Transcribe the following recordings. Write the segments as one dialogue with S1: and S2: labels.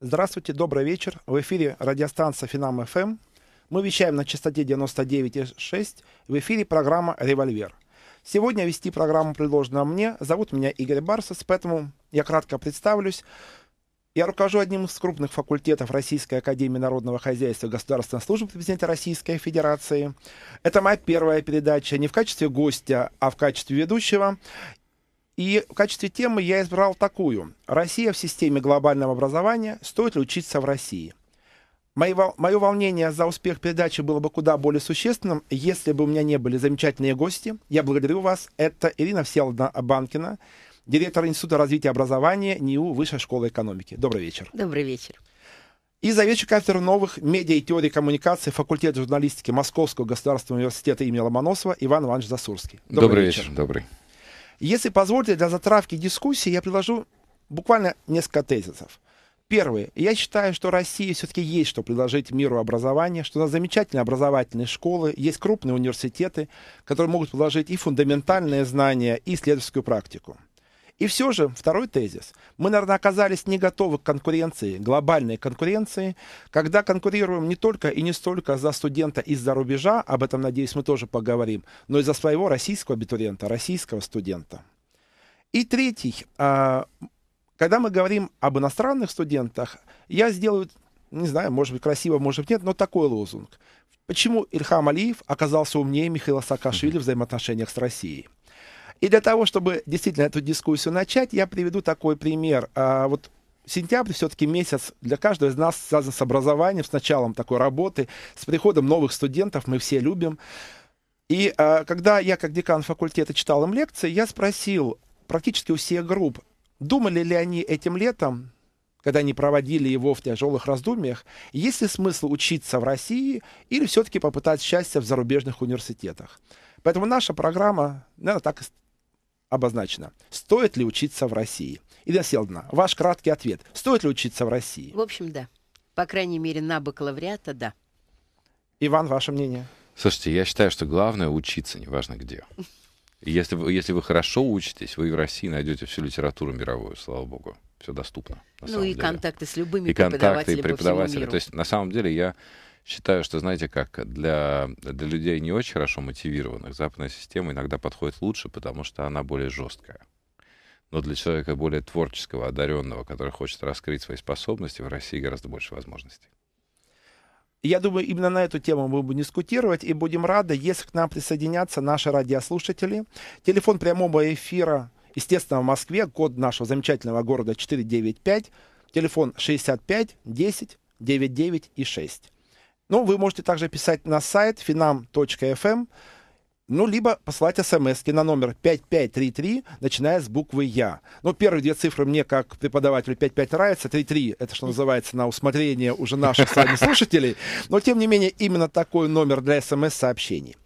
S1: Здравствуйте, добрый вечер. В эфире радиостанция Финам ФМ. Мы вещаем на частоте 99,6. В эфире программа «Револьвер». Сегодня вести программу предложено мне. Зовут меня Игорь Барсус, поэтому я кратко представлюсь. Я руковожу одним из крупных факультетов Российской Академии Народного Хозяйства и Государственной службы президента Российской Федерации. Это моя первая передача не в качестве гостя, а в качестве ведущего. И в качестве темы я избрал такую. Россия в системе глобального образования. Стоит ли учиться в России? Мое, мое волнение за успех передачи было бы куда более существенным, если бы у меня не были замечательные гости. Я благодарю вас. Это Ирина Всеволодовна Банкина, директор Института развития образования НИУ Высшей школы экономики. Добрый вечер.
S2: Добрый вечер.
S1: И заведующий кафедрой новых медиа и теории коммуникации факультета журналистики Московского государственного университета имени Ломоносова Иван Иванович Засурский.
S3: Добрый, Добрый вечер. вечер. Добрый.
S1: Если позволите, для затравки дискуссии я предложу буквально несколько тезисов. Первый. Я считаю, что России все-таки есть что предложить миру образования, что у нас замечательные образовательные школы, есть крупные университеты, которые могут предложить и фундаментальные знания, и исследовательскую практику. И все же, второй тезис. Мы, наверное, оказались не готовы к конкуренции, глобальной конкуренции, когда конкурируем не только и не столько за студента из-за рубежа, об этом, надеюсь, мы тоже поговорим, но и за своего российского абитуриента, российского студента. И третий. А, когда мы говорим об иностранных студентах, я сделаю, не знаю, может быть, красиво, может быть, нет, но такой лозунг. Почему Ильхам Алиев оказался умнее Михаила Саакашвили в взаимоотношениях с Россией? И для того, чтобы действительно эту дискуссию начать, я приведу такой пример. А, вот сентябрь все-таки месяц для каждого из нас связан с образованием, с началом такой работы, с приходом новых студентов, мы все любим. И а, когда я как декан факультета читал им лекции, я спросил практически у всех групп, думали ли они этим летом, когда они проводили его в тяжелых раздумьях, есть ли смысл учиться в России или все-таки попытать счастье в зарубежных университетах. Поэтому наша программа, наверное, так обозначено. Стоит ли учиться в России? Ирина Селдна, ваш краткий ответ. Стоит ли учиться в России?
S2: В общем, да. По крайней мере, на бакалавриата, да.
S1: Иван, ваше мнение?
S3: Слушайте, я считаю, что главное учиться, неважно где. если вы, если вы хорошо учитесь, вы в России найдете всю литературу мировую, слава богу. Все доступно.
S2: Ну и
S3: деле.
S2: контакты с любыми
S3: и
S2: контакты,
S3: и преподаватели. То есть, на самом деле, я считаю, что, знаете, как для, для людей не очень хорошо мотивированных, западная система иногда подходит лучше, потому что она более жесткая. Но для человека более творческого, одаренного, который хочет раскрыть свои способности, в России гораздо больше возможностей.
S1: Я думаю, именно на эту тему мы будем дискутировать и будем рады, если к нам присоединятся наши радиослушатели. Телефон прямого эфира, естественно, в Москве, код нашего замечательного города 495, телефон 65 10 99 и 6. Ну, вы можете также писать на сайт finam.fm, ну, либо посылать смс на номер 5533, начиная с буквы «Я». Ну, первые две цифры мне, как преподавателю, 55 нравятся. 33 — это, что называется, на усмотрение уже наших с вами слушателей. Но, тем не менее, именно такой номер для смс-сообщений.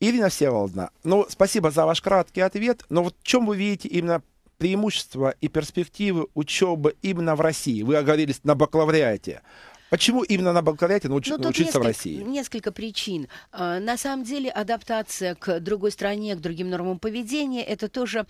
S1: Ирина Всеволодовна, ну, спасибо за ваш краткий ответ. Но вот в чем вы видите именно преимущества и перспективы учебы именно в России? Вы оговорились на бакалавриате. Почему именно на бакалавриате науч... ну, научиться в России?
S2: Несколько причин. А, на самом деле адаптация к другой стране, к другим нормам поведения, это тоже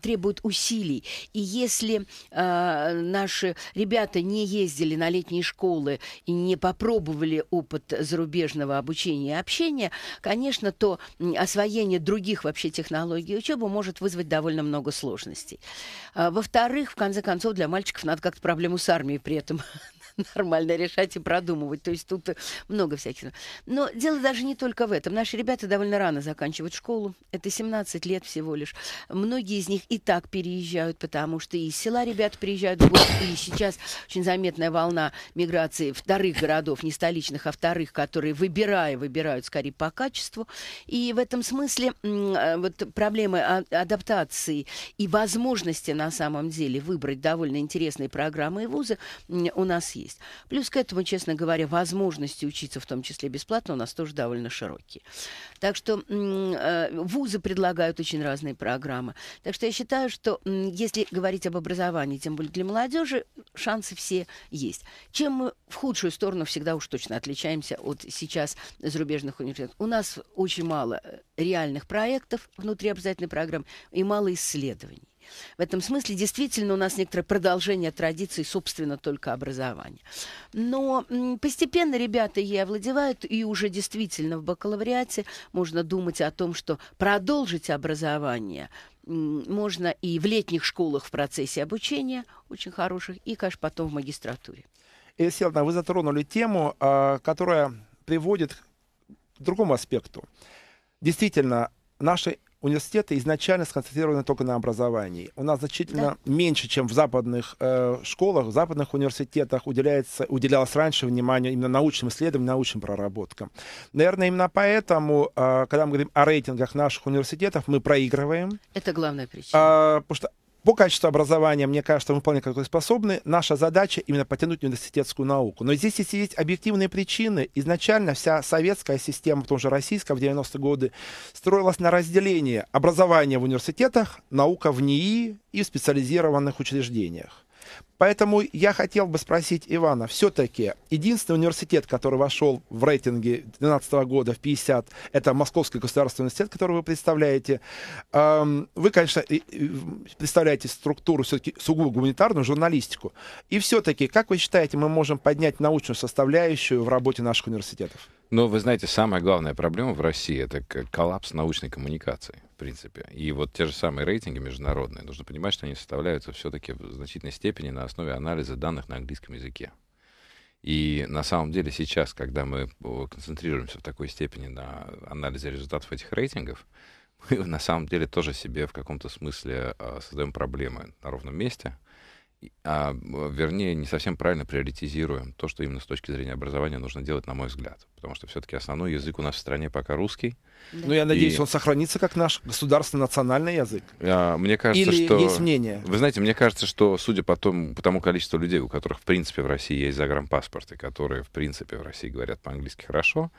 S2: требует усилий. И если а, наши ребята не ездили на летние школы и не попробовали опыт зарубежного обучения и общения, конечно, то освоение других вообще технологий учебы может вызвать довольно много сложностей. А, во-вторых, в конце концов, для мальчиков надо как-то проблему с армией при этом нормально решать и продумывать. То есть тут много всяких. Но дело даже не только в этом. Наши ребята довольно рано заканчивают школу. Это 17 лет всего лишь. Многие из них и так переезжают, потому что из села ребята приезжают в город. И сейчас очень заметная волна миграции вторых городов, не столичных, а вторых, которые, выбирая, выбирают скорее по качеству. И в этом смысле э, вот проблемы адаптации и возможности на самом деле выбрать довольно интересные программы и вузы у нас есть есть. Плюс к этому, честно говоря, возможности учиться, в том числе бесплатно, у нас тоже довольно широкие. Так что э, вузы предлагают очень разные программы. Так что я считаю, что если говорить об образовании, тем более для молодежи, шансы все есть. Чем мы в худшую сторону всегда уж точно отличаемся от сейчас зарубежных университетов? У нас очень мало э, реальных проектов внутри обязательной программы и мало исследований. В этом смысле действительно у нас некоторое продолжение традиций, собственно, только образования. Но постепенно ребята ей овладевают, и уже действительно в бакалавриате можно думать о том, что продолжить образование можно и в летних школах в процессе обучения, очень хороших, и, конечно, потом в магистратуре.
S1: Селна, вы затронули тему, а, которая приводит к другому аспекту. Действительно, наши университеты изначально сконцентрированы только на образовании. У нас значительно да. меньше, чем в западных э, школах, в западных университетах уделяется, уделялось раньше внимание именно научным исследованиям, научным проработкам. Наверное, именно поэтому, э, когда мы говорим о рейтингах наших университетов, мы проигрываем.
S2: Это главная причина.
S1: Э, потому что по качеству образования, мне кажется, мы вполне как способны. Наша задача именно потянуть университетскую науку. Но здесь если есть объективные причины. Изначально вся советская система, в том же российская, в 90-е годы, строилась на разделении образования в университетах, наука в НИИ и в специализированных учреждениях. Поэтому я хотел бы спросить Ивана, все-таки единственный университет, который вошел в рейтинге 2012 года в 50, это Московский государственный университет, который вы представляете. Вы, конечно, представляете структуру все-таки сугубо гуманитарную, журналистику. И все-таки, как вы считаете, мы можем поднять научную составляющую в работе наших университетов?
S3: Но вы знаете, самая главная проблема в России — это коллапс научной коммуникации, в принципе. И вот те же самые рейтинги международные, нужно понимать, что они составляются все-таки в значительной степени на основе анализа данных на английском языке. И на самом деле сейчас, когда мы концентрируемся в такой степени на анализе результатов этих рейтингов, мы на самом деле тоже себе в каком-то смысле а, создаем проблемы на ровном месте — а, вернее, не совсем правильно приоритизируем то, что именно с точки зрения образования нужно делать, на мой взгляд. Потому что все-таки основной язык у нас в стране пока русский.
S1: Да. Ну, я надеюсь, и... он сохранится как наш государственный национальный язык.
S3: А, мне кажется,
S1: Или
S3: что...
S1: есть мнение?
S3: Вы знаете, мне кажется, что, судя по, тому, по тому количеству людей, у которых, в принципе, в России есть загранпаспорты, которые, в принципе, в России говорят по-английски хорошо,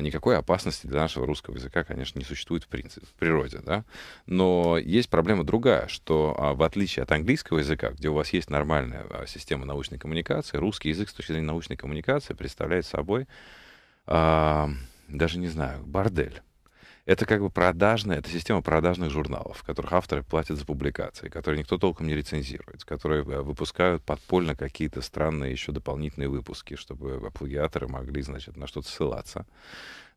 S3: никакой опасности для нашего русского языка, конечно, не существует в принципе, в природе, да. Но есть проблема другая, что а, в отличие от английского языка, где у вас есть нормальная а, система научной коммуникации, русский язык с точки зрения научной коммуникации представляет собой, даже не знаю, бордель это как бы продажная, это система продажных журналов, в которых авторы платят за публикации, которые никто толком не рецензирует, которые э, выпускают подпольно какие-то странные еще дополнительные выпуски, чтобы плагиаторы могли, значит, на что-то ссылаться.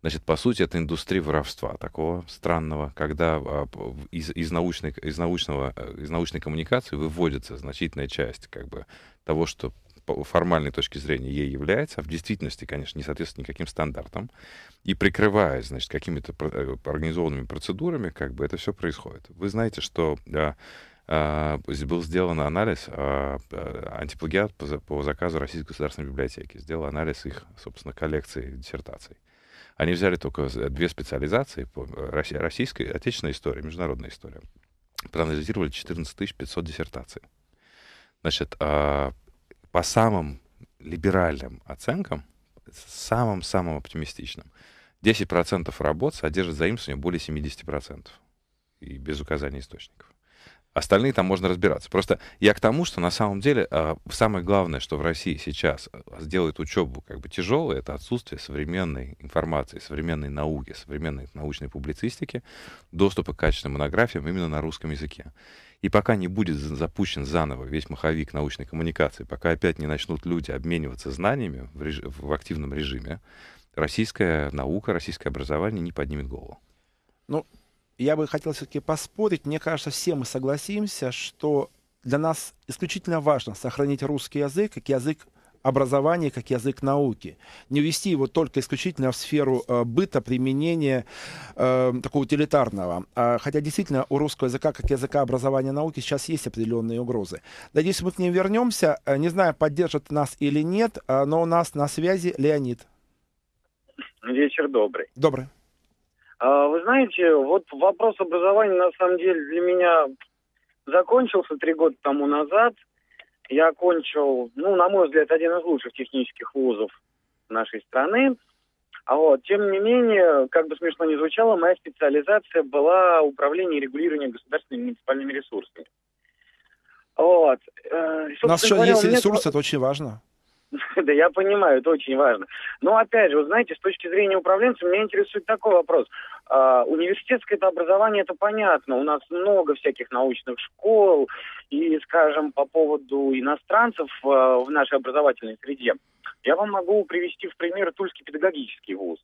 S3: Значит, по сути, это индустрия воровства такого странного, когда а, из, из, научной, из, научного, э, из научной коммуникации выводится значительная часть как бы, того, что формальной точки зрения ей является, а в действительности, конечно, не соответствует никаким стандартам. И прикрываясь, значит, какими-то э, организованными процедурами, как бы это все происходит. Вы знаете, что а, был сделан анализ а, а, антиплагиат по, заказу Российской государственной библиотеки. Сделал анализ их, собственно, коллекции диссертаций. Они взяли только две специализации по э, российской, отечественной истории, международной истории. Проанализировали 14 500 диссертаций. Значит, по самым либеральным оценкам, самым-самым оптимистичным, 10% работ содержат заимствование более 70%. И без указания источников. Остальные там можно разбираться. Просто я к тому, что на самом деле э, самое главное, что в России сейчас сделает учебу как бы тяжелой, это отсутствие современной информации, современной науки, современной научной публицистики, доступа к качественным монографиям именно на русском языке. И пока не будет запущен заново весь маховик научной коммуникации, пока опять не начнут люди обмениваться знаниями в, реж... в активном режиме, российская наука, российское образование не поднимет голову.
S1: Ну, я бы хотел все-таки поспорить. Мне кажется, все мы согласимся, что для нас исключительно важно сохранить русский язык как язык образование как язык науки. Не ввести его только исключительно в сферу э, быта, применения э, такого утилитарного. А, хотя действительно у русского языка как языка образования науки сейчас есть определенные угрозы. Надеюсь, мы к ним вернемся. Э, не знаю, поддержит нас или нет, э, но у нас на связи Леонид.
S4: Вечер добрый.
S1: Добрый.
S4: А, вы знаете, вот вопрос образования на самом деле для меня закончился три года тому назад – я окончил, ну, на мой взгляд, один из лучших технических вузов нашей страны. А вот, тем не менее, как бы смешно ни звучало, моя специализация была управление и регулирование государственными муниципальными ресурсами.
S1: Вот. Э, у нас еще есть ресурсы, это очень важно.
S4: Да, я понимаю, это очень важно. Но опять же, вы знаете, с точки зрения управленца, меня интересует такой вопрос. а, университетское это образование, это понятно. У нас много всяких научных школ. И, скажем, по поводу иностранцев а, в нашей образовательной среде, я вам могу привести в пример Тульский педагогический вуз,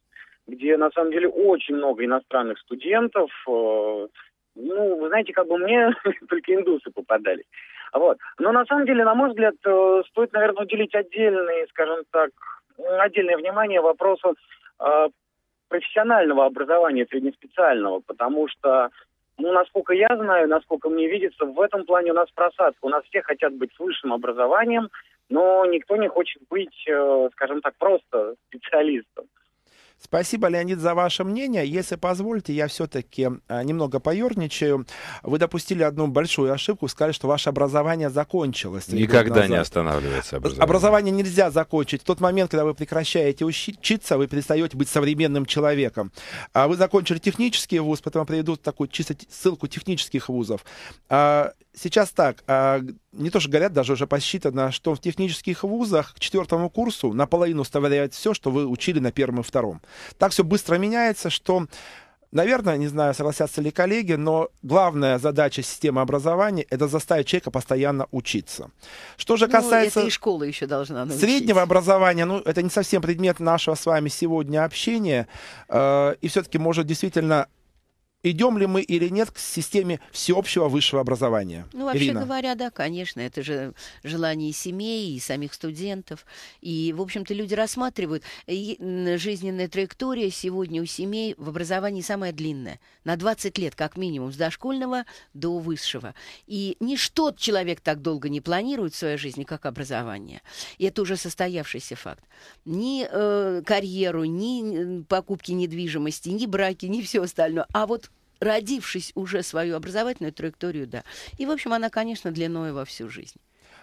S4: где на самом деле очень много иностранных студентов. А, ну, вы знаете, как бы мне только индусы попадались. Вот. Но на самом деле, на мой взгляд, э, стоит, наверное, уделить отдельный, скажем так, отдельное внимание вопросу э, профессионального образования среднеспециального, потому что, ну, насколько я знаю, насколько мне видится, в этом плане у нас просадка. У нас все хотят быть с высшим образованием, но никто не хочет быть, э, скажем так, просто специалистом.
S1: Спасибо, Леонид, за ваше мнение. Если позволите, я все-таки а, немного поерничаю. Вы допустили одну большую ошибку, сказали, что ваше образование закончилось.
S3: Никогда не останавливается
S1: образование. Образование нельзя закончить. В тот момент, когда вы прекращаете учиться, вы перестаете быть современным человеком. А вы закончили технический вуз, потом приведу такую чисто ссылку технических вузов. Сейчас так, а, не то что говорят, даже уже посчитано, что в технических вузах к четвертому курсу наполовину вставляют все, что вы учили на первом и втором. Так все быстро меняется, что Наверное, не знаю, согласятся ли коллеги, но главная задача системы образования – это заставить человека постоянно учиться. Что же касается...
S2: Ну, это и школа еще должна научить.
S1: Среднего образования, ну, это не совсем предмет нашего с вами сегодня общения, э, и все-таки может действительно идем ли мы или нет к системе всеобщего высшего образования?
S2: Ну, вообще
S1: Ирина.
S2: говоря, да, конечно, это же желание семей и самих студентов. И, в общем-то, люди рассматривают. И жизненная траектория сегодня у семей в образовании самая длинная. На 20 лет, как минимум, с дошкольного до высшего. И ничто человек так долго не планирует в своей жизни, как образование. И это уже состоявшийся факт. Ни э, карьеру, ни покупки недвижимости, ни браки, ни все остальное. А вот родившись уже свою образовательную траекторию, да. И, в общем, она, конечно, длиной во всю жизнь.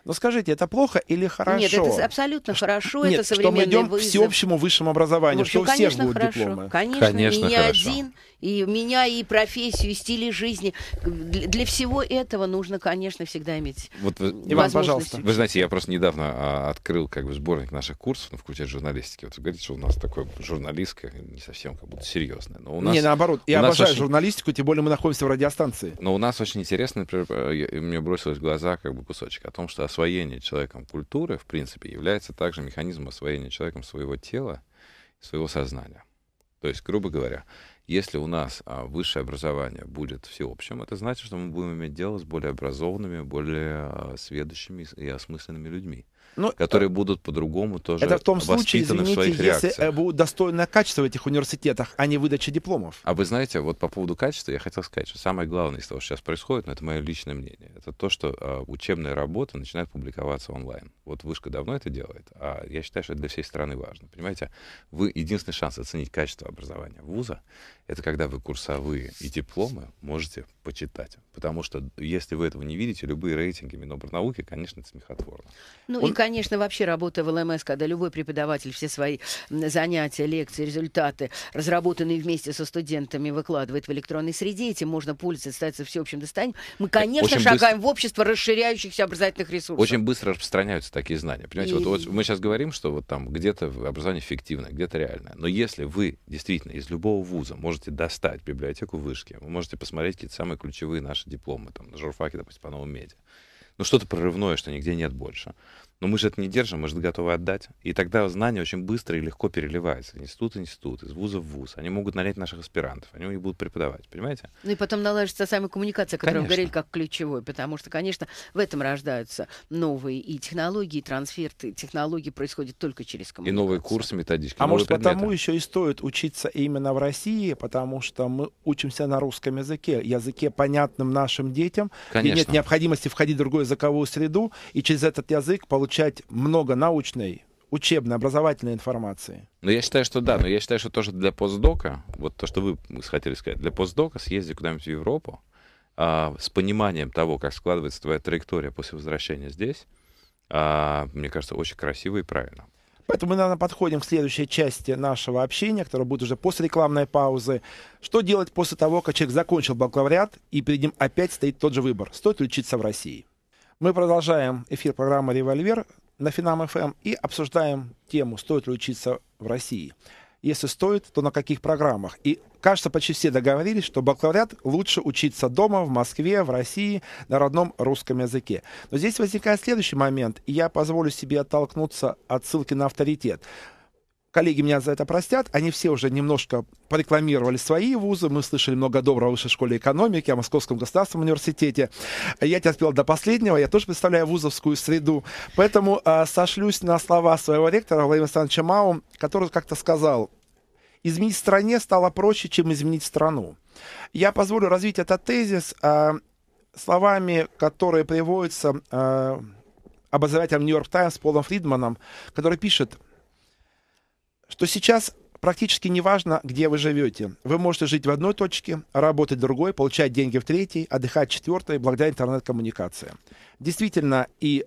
S1: Но скажите, это плохо или хорошо?
S2: Нет, это абсолютно хорошо,
S1: Нет,
S2: это современный
S1: что мы идем
S2: вызов.
S1: к всеобщему высшему образованию,
S2: общем,
S1: что у всех будут
S2: хорошо.
S1: дипломы.
S2: Конечно,
S3: конечно
S2: не
S3: хорошо.
S2: один, и меня, и профессию, и стили жизни. Для, для всего этого нужно, конечно, всегда иметь
S3: вот вы,
S1: Иван, пожалуйста.
S3: Вы знаете, я просто недавно а, открыл как бы сборник наших курсов, ну, включая журналистики. Вот вы говорите, что у нас такое журналистское, не совсем как будто серьезное. Но у нас,
S1: не, наоборот, я
S3: нас
S1: обожаю
S3: очень...
S1: журналистику, тем более мы находимся в радиостанции.
S3: Но у нас очень интересно, например, э, мне бросилось в глаза как бы кусочек о том, что освоение человеком культуры, в принципе, является также механизмом освоения человеком своего тела, своего сознания. То есть, грубо говоря, если у нас а, высшее образование будет всеобщим, это значит, что мы будем иметь дело с более образованными, более а, сведущими и осмысленными людьми. Ну, которые будут по-другому тоже
S1: Это в том случае, извините, если э, будут достойное качество в этих университетах, а не выдача дипломов.
S3: А вы знаете, вот по поводу качества я хотел сказать, что самое главное из того, что сейчас происходит, но это мое личное мнение, это то, что э, учебные работы начинают публиковаться онлайн. Вот Вышка давно это делает, а я считаю, что это для всей страны важно. Понимаете, вы единственный шанс оценить качество образования вуза, это когда вы курсовые и дипломы можете почитать. Потому что если вы этого не видите, любые рейтинги Минобрнауки, конечно, это смехотворно.
S2: Ну Он... и, конечно, вообще работа в ЛМС, когда любой преподаватель все свои занятия, лекции, результаты, разработанные вместе со студентами, выкладывает в электронной среде, этим можно пользоваться, становится всеобщим достанием, мы, конечно, Очень шагаем быстро... в общество расширяющихся образовательных ресурсов.
S3: Очень быстро распространяются такие знания. Понимаете, и... вот, вот мы сейчас говорим, что вот там где-то образование фиктивное, где-то реальное. Но если вы действительно из любого вуза можете достать библиотеку вышки, вы можете посмотреть какие-то самые ключевые наши дипломы, там, на журфаке, допустим, по новому медиа. Ну, что-то прорывное, что нигде нет больше. Но мы же это не держим, мы же готовы отдать. И тогда знания очень быстро и легко переливаются. Институт в институт, из вуза в вуз. Они могут нанять наших аспирантов, они их будут преподавать, понимаете?
S2: Ну и потом наладится самая коммуникация, которую вы говорили, как ключевой. Потому что, конечно, в этом рождаются новые и технологии, и трансферты. Технологии происходят только через коммуникацию.
S3: И новые курсы, методички.
S1: А может предметы. потому еще и стоит учиться именно в России, потому что мы учимся на русском языке, языке понятным нашим детям,
S3: Конечно.
S1: и нет необходимости входить в другую языковую среду, и через этот язык получать получать много научной, учебной, образовательной информации.
S3: Ну, я считаю, что да, но я считаю, что тоже для постдока, вот то, что вы хотели сказать, для постдока съезди куда-нибудь в Европу а, с пониманием того, как складывается твоя траектория после возвращения здесь, а, мне кажется, очень красиво и правильно.
S1: Поэтому мы, наверное, подходим к следующей части нашего общения, которая будет уже после рекламной паузы. Что делать после того, как человек закончил бакалавриат, и перед ним опять стоит тот же выбор, стоит ли учиться в России? Мы продолжаем эфир программы «Револьвер» на Финам ФМ и обсуждаем тему, стоит ли учиться в России. Если стоит, то на каких программах? И, кажется, почти все договорились, что бакалавриат лучше учиться дома, в Москве, в России, на родном русском языке. Но здесь возникает следующий момент, и я позволю себе оттолкнуться от ссылки на авторитет коллеги меня за это простят, они все уже немножко порекламировали свои вузы, мы слышали много доброго о высшей школе экономики, о Московском государственном университете. Я терпел до последнего, я тоже представляю вузовскую среду, поэтому э, сошлюсь на слова своего ректора Владимира Александровича Мау, который как-то сказал, изменить стране стало проще, чем изменить страну. Я позволю развить этот тезис э, словами, которые приводятся э, обозревателем Нью-Йорк Таймс Полом Фридманом, который пишет, что сейчас практически не важно, где вы живете. Вы можете жить в одной точке, работать в другой, получать деньги в третьей, отдыхать в четвертой, благодаря интернет-коммуникациям. Действительно, и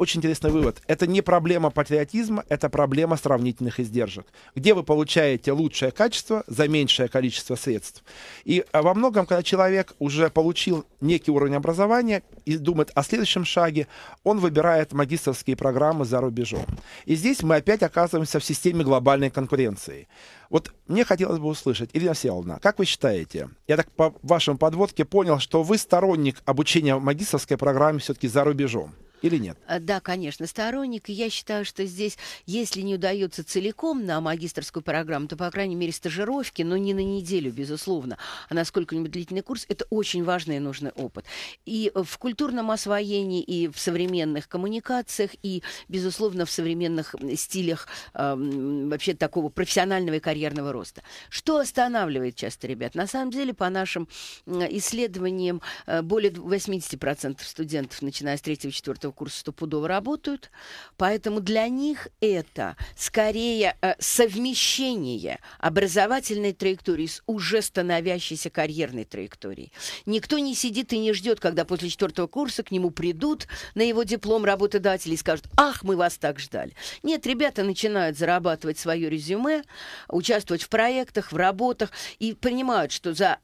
S1: очень интересный вывод. Это не проблема патриотизма, это проблема сравнительных издержек. Где вы получаете лучшее качество за меньшее количество средств. И а, во многом, когда человек уже получил некий уровень образования и думает о следующем шаге, он выбирает магистрские программы за рубежом. И здесь мы опять оказываемся в системе глобальной конкуренции. Вот мне хотелось бы услышать, Ирина Всеволодовна, как вы считаете, я так по вашему подводке понял, что вы сторонник обучения в магистрской программе все-таки за рубежом или нет?
S2: А, да, конечно, сторонник. Я считаю, что здесь, если не удается целиком на магистрскую программу, то, по крайней мере, стажировки, но не на неделю, безусловно, а на сколько-нибудь длительный курс, это очень важный и нужный опыт. И в культурном освоении, и в современных коммуникациях, и, безусловно, в современных стилях э, вообще такого профессионального и карьерного роста. Что останавливает часто ребят? На самом деле, по нашим исследованиям, э, более 80% студентов, начиная с 3-4 этого курса стопудово работают, поэтому для них это скорее э, совмещение образовательной траектории с уже становящейся карьерной траекторией. Никто не сидит и не ждет, когда после четвертого курса к нему придут на его диплом работодатели и скажут, ах, мы вас так ждали. Нет, ребята начинают зарабатывать свое резюме, участвовать в проектах, в работах и понимают, что за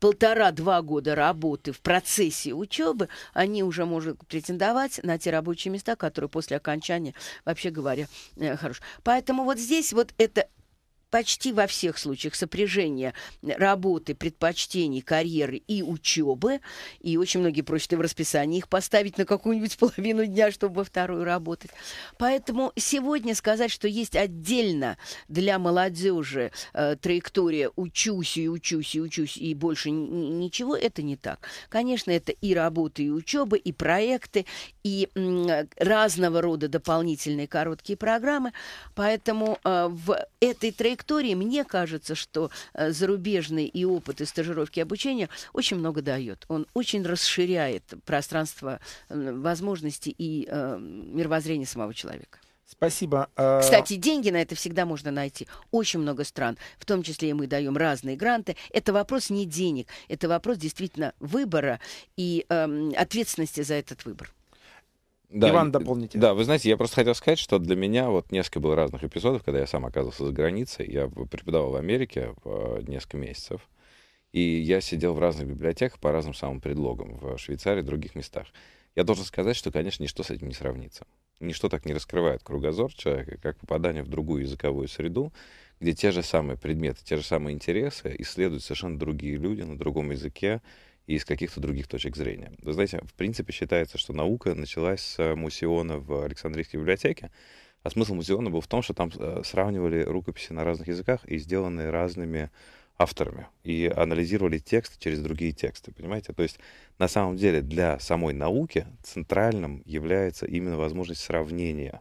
S2: полтора-два года работы в процессе учебы они уже могут претендовать на на те рабочие места, которые после окончания, вообще говоря, э, хорош. Поэтому вот здесь вот это почти во всех случаях сопряжение работы, предпочтений, карьеры и учебы. И очень многие просят и в расписании их поставить на какую-нибудь половину дня, чтобы во вторую работать. Поэтому сегодня сказать, что есть отдельно для молодежи э, траектория «учусь и учусь и учусь и больше ничего», это не так. Конечно, это и работа, и учеба, и проекты, и м, разного рода дополнительные короткие программы. Поэтому э, в этой траектории траектории, мне кажется, что э, зарубежный и опыт и стажировки и обучения очень много дает. Он очень расширяет пространство э, возможностей и э, мировоззрения самого человека.
S1: Спасибо.
S2: Э, Кстати, деньги на это всегда можно найти. Очень много стран, в том числе и мы даем разные гранты. Это вопрос не денег, это вопрос действительно выбора и э, ответственности за этот выбор.
S1: Да, Иван, дополните.
S3: Да, вы знаете, я просто хотел сказать, что для меня вот несколько было разных эпизодов, когда я сам оказался за границей. Я преподавал в Америке э, несколько месяцев. И я сидел в разных библиотеках по разным самым предлогам, в Швейцарии и других местах. Я должен сказать, что, конечно, ничто с этим не сравнится. Ничто так не раскрывает кругозор человека, как попадание в другую языковую среду, где те же самые предметы, те же самые интересы исследуют совершенно другие люди на другом языке, и из каких-то других точек зрения. Вы знаете, в принципе считается, что наука началась с мусиона в Александрийской библиотеке, а смысл музеона был в том, что там э, сравнивали рукописи на разных языках и сделанные разными авторами, и анализировали тексты через другие тексты, понимаете? То есть на самом деле для самой науки центральным является именно возможность сравнения.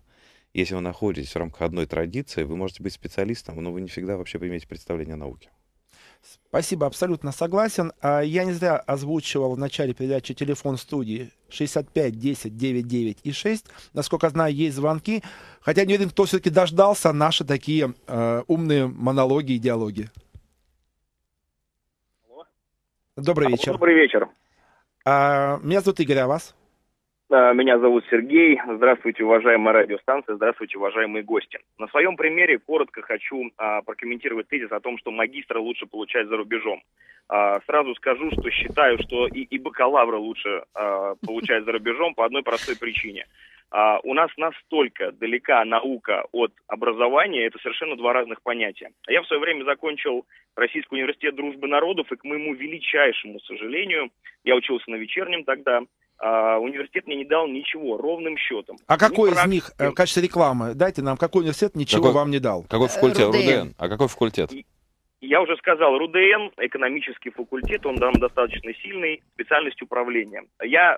S3: Если вы находитесь в рамках одной традиции, вы можете быть специалистом, но вы не всегда вообще имеете представление о науке.
S1: Спасибо, абсолютно согласен. А, я не зря озвучивал в начале передачи телефон студии 65 10 99 и 6. Насколько знаю, есть звонки. Хотя не уверен, кто все-таки дождался наши такие э, умные монологи и диалоги. Добрый вечер.
S5: Добрый вечер.
S1: А, меня зовут Игорь, а вас?
S5: Э, меня зовут Сергей. Здравствуйте, уважаемая радиостанция. Здравствуйте, уважаемые гости. На своем примере коротко хочу а, прокомментировать тезис о том, что магистра лучше получать за рубежом. А, сразу скажу, что считаю, что и, и бакалавра лучше а, получать за рубежом по одной простой причине. а, у нас настолько далека наука от образования, это совершенно два разных понятия. Я в свое время закончил Российский университет дружбы народов, и к моему величайшему сожалению, я учился на вечернем тогда, а, университет мне не дал ничего, ровным счетом.
S1: А какой из них, э, в качестве рекламы, дайте нам, какой университет ничего
S3: Какой-
S1: вам не дал?
S3: Какой факультет?
S2: РУДН.
S3: РУДН. А какой факультет?
S5: Я уже сказал, РУДН, экономический факультет, он там достаточно сильный, специальность управления. Я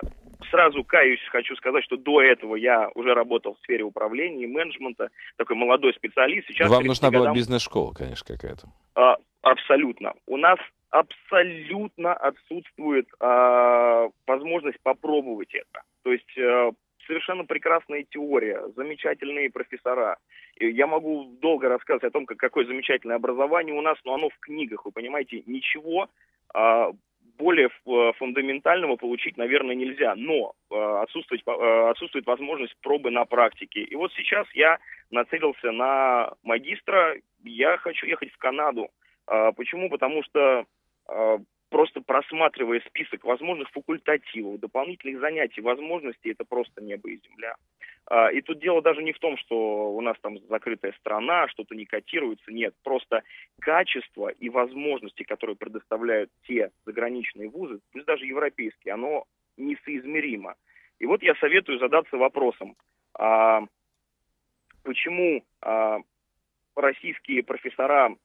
S5: сразу каюсь, хочу сказать, что до этого я уже работал в сфере управления и менеджмента, такой молодой специалист. Сейчас
S3: Вам
S5: к 30
S3: нужна была
S5: годам-
S3: бизнес-школа, конечно, какая-то.
S5: А, абсолютно. У нас абсолютно отсутствует а, возможность попробовать это. То есть э, совершенно прекрасная теория, замечательные профессора. Я могу долго рассказывать о том, как, какое замечательное образование у нас, но оно в книгах, вы понимаете, ничего а, более э, фундаментального получить, наверное, нельзя. Но э, отсутствует, э, отсутствует возможность пробы на практике. И вот сейчас я нацелился на магистра, я хочу ехать в Канаду. А, Почему? Потому что просто просматривая список возможных факультативов, дополнительных занятий, возможностей, это просто небо и земля. А, И тут дело даже не в том, что у нас там закрытая страна, что-то не котируется, нет. Просто качество и возможности, которые предоставляют те заграничные вузы, пусть даже европейские, оно несоизмеримо. И вот я советую задаться вопросом, а, почему а, российские профессора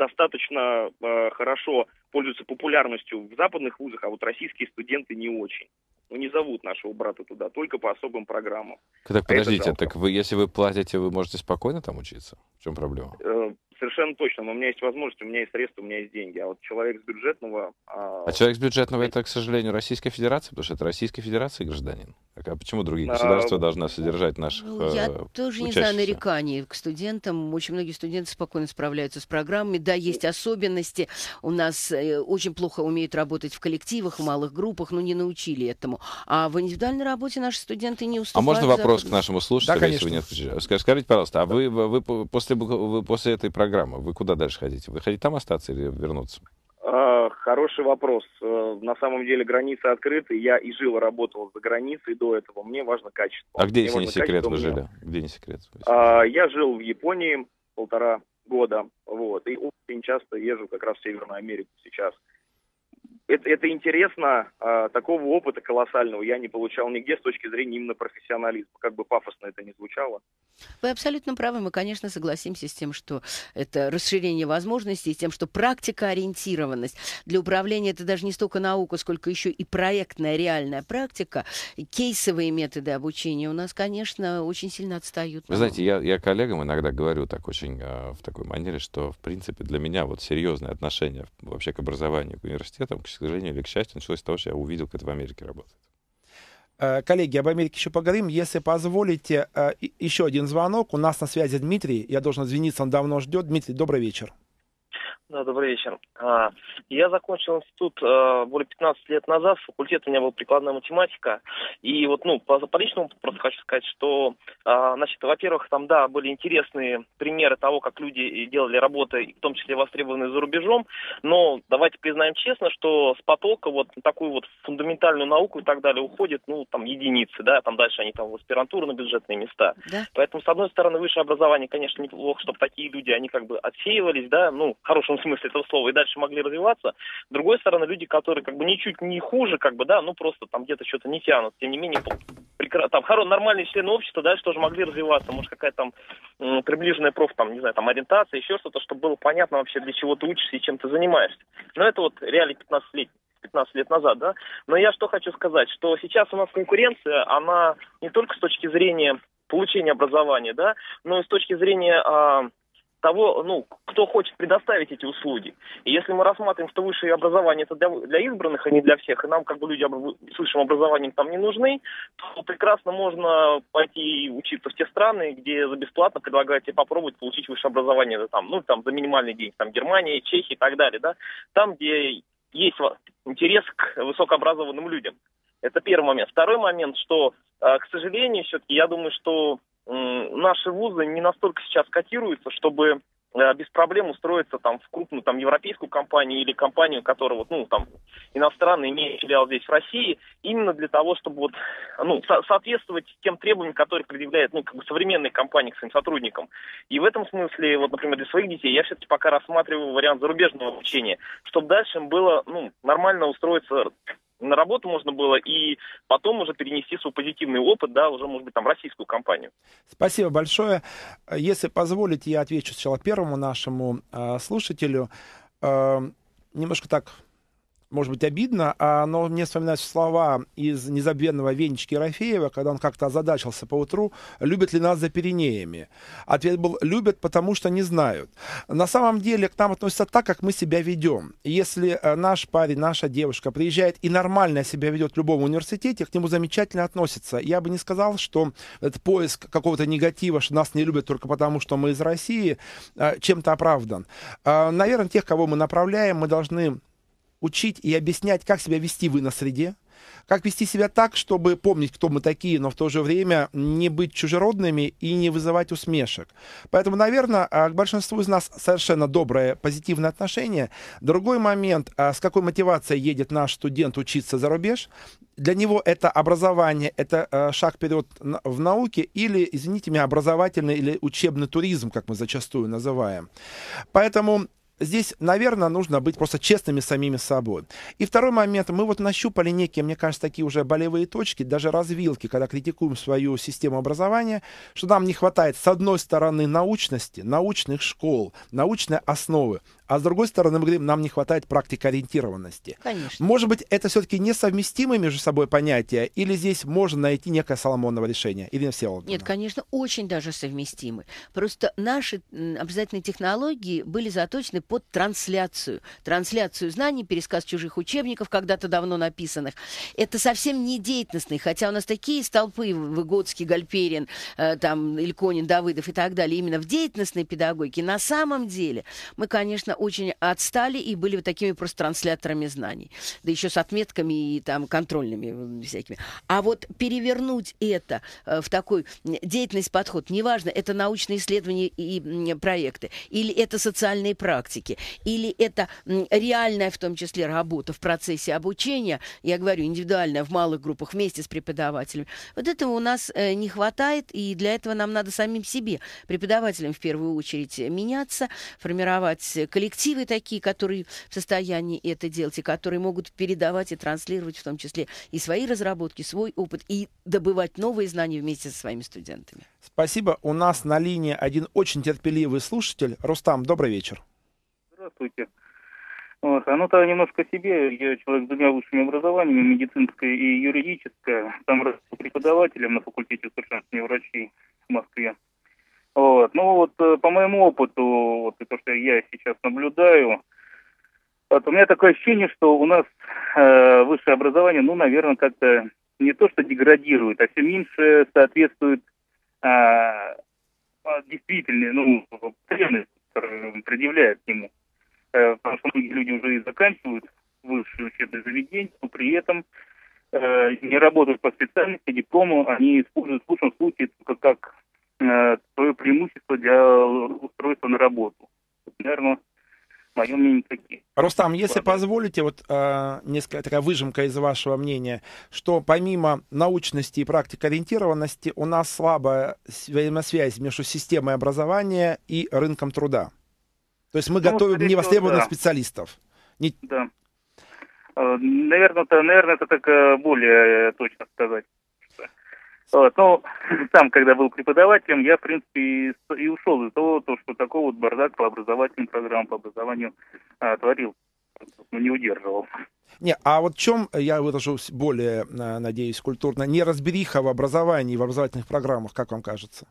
S5: достаточно э, хорошо пользуются популярностью в западных вузах, а вот российские студенты не очень. Ну, не зовут нашего брата туда, только по особым программам.
S3: Так,
S5: это
S3: подождите, так вы, если вы платите, вы можете спокойно там учиться? В чем проблема?
S5: Э, совершенно точно, но у меня есть возможность, у меня есть средства, у меня есть деньги. А вот человек с бюджетного... а,
S3: А человек с бюджетного это, к сожалению, Российская Федерация, потому что это Российской Федерации гражданин. Так, а почему другие
S5: А,
S3: государства должны содержать наших
S2: Ну, я
S3: э,
S2: тоже не знаю нареканий к студентам. Очень многие студенты спокойно справляются с программами. Да, есть особенности. У нас э, очень плохо умеют работать в коллективах, в малых группах, но не научили этому. А в индивидуальной работе наши студенты не
S3: А
S2: уступают.
S3: можно вопрос к
S2: западным.
S3: нашему слушателю,
S1: Да,
S3: если вы не отключили? Ска- Скажите, пожалуйста, а вы, вы, вы по- после, вы после этой программы, вы куда дальше хотите? Вы хотите там остаться или вернуться?
S5: А, Хороший вопрос. Э, На самом деле границы открыты. Я и жил, и работал за границей до этого. Мне важно качество.
S3: А где,
S5: Мне
S3: если не секрет, вы жили? Где не секрет?
S5: А, Я жил в Японии полтора года, вот, и очень часто езжу как раз в Северную Америку сейчас. Это, это интересно, а, такого опыта колоссального я не получал нигде с точки зрения именно профессионализма, как бы пафосно это ни звучало.
S2: Вы абсолютно правы. Мы, конечно, согласимся с тем, что это расширение возможностей, с тем, что практика-ориентированность для управления это даже не столько наука, сколько еще и проектная реальная практика, и кейсовые методы обучения у нас, конечно, очень сильно отстают.
S3: Вы знаете, я, я коллегам иногда говорю так очень э, в такой манере, что, в принципе, для меня вот серьезное отношение вообще к образованию, к университетам, к сожалению или к счастью, началось с того, что я увидел, как это в Америке работает.
S1: Э, Коллеги, об Америке еще поговорим. Если позволите, э, еще один звонок. У нас на связи Дмитрий. Я должен извиниться, он давно ждет. Дмитрий, добрый вечер.
S6: Да, добрый вечер. А, Я закончил институт э, более 15 лет назад. Факультет у меня был прикладная математика. И вот, ну, по, по личному просто хочу сказать, что, а, значит, во-первых, там, да, были интересные примеры того, как люди делали работы, в том числе востребованные за рубежом. Но давайте признаем честно, что с потока вот такую вот фундаментальную науку и так далее уходит, ну, там, единицы, да, там дальше они там в аспирантуру на бюджетные места.
S2: Да?
S6: Поэтому, с одной стороны, высшее образование, конечно, неплохо, чтобы такие люди, они как бы отсеивались, да, ну, в хорошем смысле этого слова, и дальше могли развиваться. С другой стороны, люди, которые как бы ничуть не хуже, как бы, да, ну, просто там где-то что-то не тянут, тем не менее, там, хоро- нормальные члены общества дальше тоже могли развиваться, может, какая-то там приближенная проф, там, не знаю, там, ориентация, еще что-то, чтобы было понятно вообще, для чего ты учишься и чем ты занимаешься. Но это вот реалии 15 лет 15 лет назад, да. Но я что хочу сказать, что сейчас у нас конкуренция, она не только с точки зрения получения образования, да, но и с точки зрения а, того, ну, кто хочет предоставить эти услуги. И если мы рассматриваем, что высшее образование это для, для избранных, а не для всех, и нам как бы люди обр- с высшим образованием там не нужны, то прекрасно можно пойти учиться в те страны, где за бесплатно предлагают тебе попробовать получить высшее образование, да, там, ну, там, за минимальный день, там, Германия, Чехия и так далее, да, там, где есть интерес к высокообразованным людям. Это первый момент. Второй момент, что, э, к сожалению, все-таки я думаю, что наши вузы не настолько сейчас котируются, чтобы э, без проблем устроиться там в крупную там европейскую компанию или компанию, которая вот, ну, там, иностранный, имеет филиал здесь в России, именно для того, чтобы вот, ну, со- соответствовать тем требованиям, которые предъявляют, ну, как бы современные компании к своим сотрудникам. И в этом смысле, вот, например, для своих детей я все-таки пока рассматриваю вариант зарубежного обучения, чтобы дальше было, ну, нормально устроиться на работу можно было и потом уже перенести свой позитивный опыт, да, уже, может быть, там, российскую компанию.
S1: Спасибо большое. Если позволите, я отвечу сначала первому нашему э, слушателю. Э, немножко так может быть, обидно, а, но мне вспоминаются слова из незабвенного Венечки Ерофеева, когда он как-то озадачился по утру, любят ли нас за Пиренеями. Ответ был, любят, потому что не знают. На самом деле к нам относятся так, как мы себя ведем. Если э, наш парень, наша девушка приезжает и нормально себя ведет в любом университете, к нему замечательно относятся. Я бы не сказал, что этот поиск какого-то негатива, что нас не любят только потому, что мы из России, э, чем-то оправдан. Э, Наверное, тех, кого мы направляем, мы должны учить и объяснять, как себя вести в иносреде, как вести себя так, чтобы помнить, кто мы такие, но в то же время не быть чужеродными и не вызывать усмешек. Поэтому, наверное, а, к большинству из нас совершенно доброе, позитивное отношение. Другой момент, а, с какой мотивацией едет наш студент учиться за рубеж. Для него это образование, это а, шаг вперед в науке или, извините меня, образовательный или учебный туризм, как мы зачастую называем. Поэтому здесь, наверное, нужно быть просто честными самими собой. И второй момент. Мы вот нащупали некие, мне кажется, такие уже болевые точки, даже развилки, когда критикуем свою систему образования, что нам не хватает, с одной стороны, научности, научных школ, научной основы, а с другой стороны, мы говорим, нам не хватает практикоориентированности.
S2: Конечно.
S1: Может быть, это все-таки несовместимые между собой понятия, или здесь можно найти некое Соломоново решение? Ирина Всеволодовна.
S2: Нет, конечно, очень даже совместимы. Просто наши обязательные технологии были заточены под трансляцию. Трансляцию знаний, пересказ чужих учебников, когда-то давно написанных. Это совсем не деятельностный, хотя у нас такие столпы, Выгодский, Гальперин, э, там, Ильконин, Давыдов и так далее, именно в деятельностной педагогике. На самом деле мы, конечно, очень отстали и были вот такими просто трансляторами знаний. Да еще с отметками и там контрольными всякими. А вот перевернуть это э, в такой деятельность подход, неважно, это научные исследования и проекты, или это социальные практики, или это реальная в том числе работа в процессе обучения, я говорю, индивидуальная в малых группах вместе с преподавателем. Вот этого у нас э, не хватает, и для этого нам надо самим себе, преподавателям в первую очередь, меняться, формировать коллектив, коллективы такие, которые в состоянии это делать, и которые могут передавать и транслировать в том числе и свои разработки, свой опыт, и добывать новые знания вместе со своими студентами.
S1: Спасибо. У нас на линии один очень терпеливый слушатель. Рустам, добрый вечер.
S7: Здравствуйте. Вот. А ну-то немножко себе. Я человек с двумя высшими образованиями, медицинское и юридическое. Там преподавателем на факультете усовершенствования врачей в Москве. Вот. Ну вот э, по моему опыту, вот и то, что я сейчас наблюдаю, вот, у меня такое ощущение, что у нас э, высшее образование, ну, наверное, как-то не то, что деградирует, а все меньше соответствует э, действительно, ну, потребности, которые предъявляют к нему. Э, потому что многие люди уже и заканчивают высшие учебные заведения, но при этом э, не работают по специальности, диплому, они используют в лучшем случае как Э, свое преимущество для устройства на работу. Наверное, мое мнение такие.
S1: Рустам, если позволите, вот э, несколько такая выжимка из вашего мнения, что помимо научности и практикоориентированности у нас слабая взаимосвязь между системой образования и рынком труда. То есть мы ну, готовим невостребованных да. специалистов. Не...
S7: Да. Э, наверное, это, наверное, это так э, более точно сказать. Вот, ну, сам, когда был преподавателем, я, в принципе, и, и ушел из того, то, что такого вот бардак по образовательным программам, по образованию а, творил. Ну, не удерживал.
S1: Не, а вот в чем, я выражусь более, надеюсь, культурно, неразбериха в образовании, в образовательных программах, как вам кажется?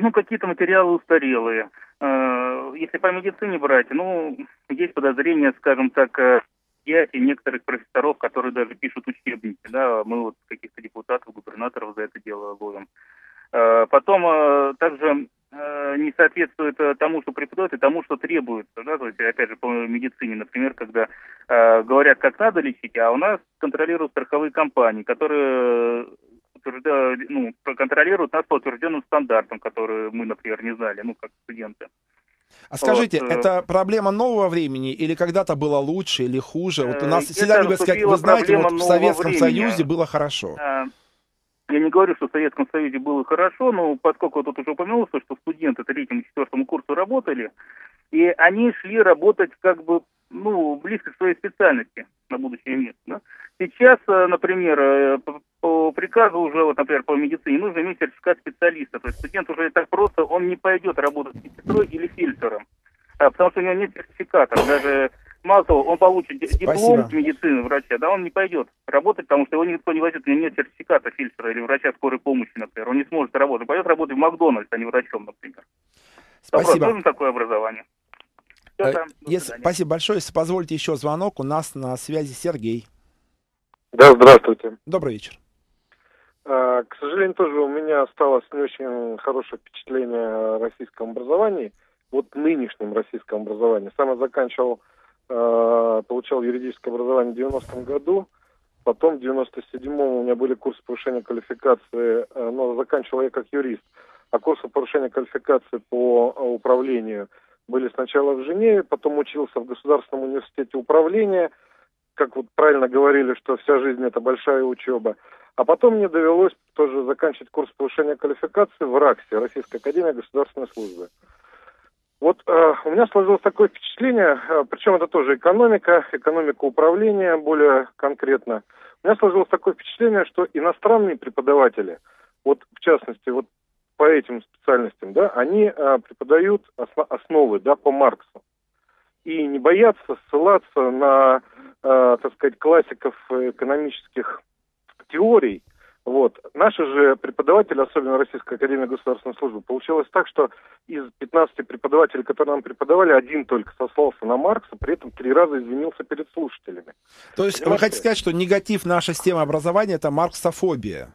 S7: Ну, какие-то материалы устарелые. А, если по медицине брать, ну, есть подозрения, скажем так, э, и некоторых профессоров, которые даже пишут учебники. Да, мы вот каких-то депутатов, губернаторов за это дело ловим. Э, потом э, также э, не соответствует тому, что преподают, и тому, что требуется. Да? То есть, опять же, по медицине, например, когда говорят, как надо лечить, а у нас контролируют страховые компании, которые ну, контролируют нас по утвержденным стандартам, которые мы, например, не знали, ну, как студенты.
S1: А скажите,
S7: Вот, э,
S1: это проблема нового времени или когда-то было лучше или хуже? Вот у
S7: Э,
S1: нас всегда любят сказать, вы знаете, вот в Советском
S7: времени.
S1: Союзе было хорошо.
S7: А, Я не говорю, что в Советском Союзе было хорошо, но поскольку тут уже упомянулось, что студенты третьему и четвертому курсу работали, и они шли работать как бы, ну, близко к своей специальности на будущее место. да. Сейчас, э, например, э, приказу уже, вот, например, по медицине, нужно иметь сертификат специалиста. То есть студент уже так просто, он не пойдет работать медсестрой или фельдшером, а, потому что у него нет сертификата. Даже Мало того, он получит ди- диплом
S1: Спасибо.
S7: медицины врача, да, он не пойдет работать, потому что его никто не возьмет, у него нет сертификата фельдшера или врача скорой помощи, например. Он не сможет работать. Пойдет работать в Макдональдс, а не врачом, например. Вопрос,
S1: Спасибо.
S7: нужно такое образование? Всё,
S1: Э, если- спасибо большое. Если позволите еще звонок, у нас на связи Сергей.
S8: Да, здравствуйте.
S1: Добрый вечер.
S8: А, К сожалению, тоже у меня осталось не очень хорошее впечатление о российском образовании, вот нынешнем российском образовании. Сам я заканчивал, э, получал юридическое образование в 90-м году, потом в 97-м у меня были курсы повышения квалификации, э, но заканчивал я как юрист. А курсы повышения квалификации по управлению были сначала в Женеве, потом учился в Государственном университете управления, как вот правильно говорили, что вся жизнь это большая учеба. А потом мне довелось тоже заканчивать курс повышения квалификации в РАКСе, Российская Академия Государственной Службы. Вот э, у меня сложилось такое впечатление, э, причем это тоже экономика, экономика управления более конкретно. У меня сложилось такое впечатление, что иностранные преподаватели, вот в частности, вот по этим специальностям, да, они э, преподают осно- основы, да, по Марксу. И не боятся ссылаться на, э, так сказать, классиков экономических теорий. Вот. Наши же преподаватели, особенно Российская Академия Государственной Службы, получилось так, что из 15 преподавателей, которые нам преподавали, один только сослался на Маркса, при этом три раза извинился перед слушателями.
S1: То есть вы
S8: Понимаете?
S1: хотите сказать, что негатив нашей системы образования это марксофобия?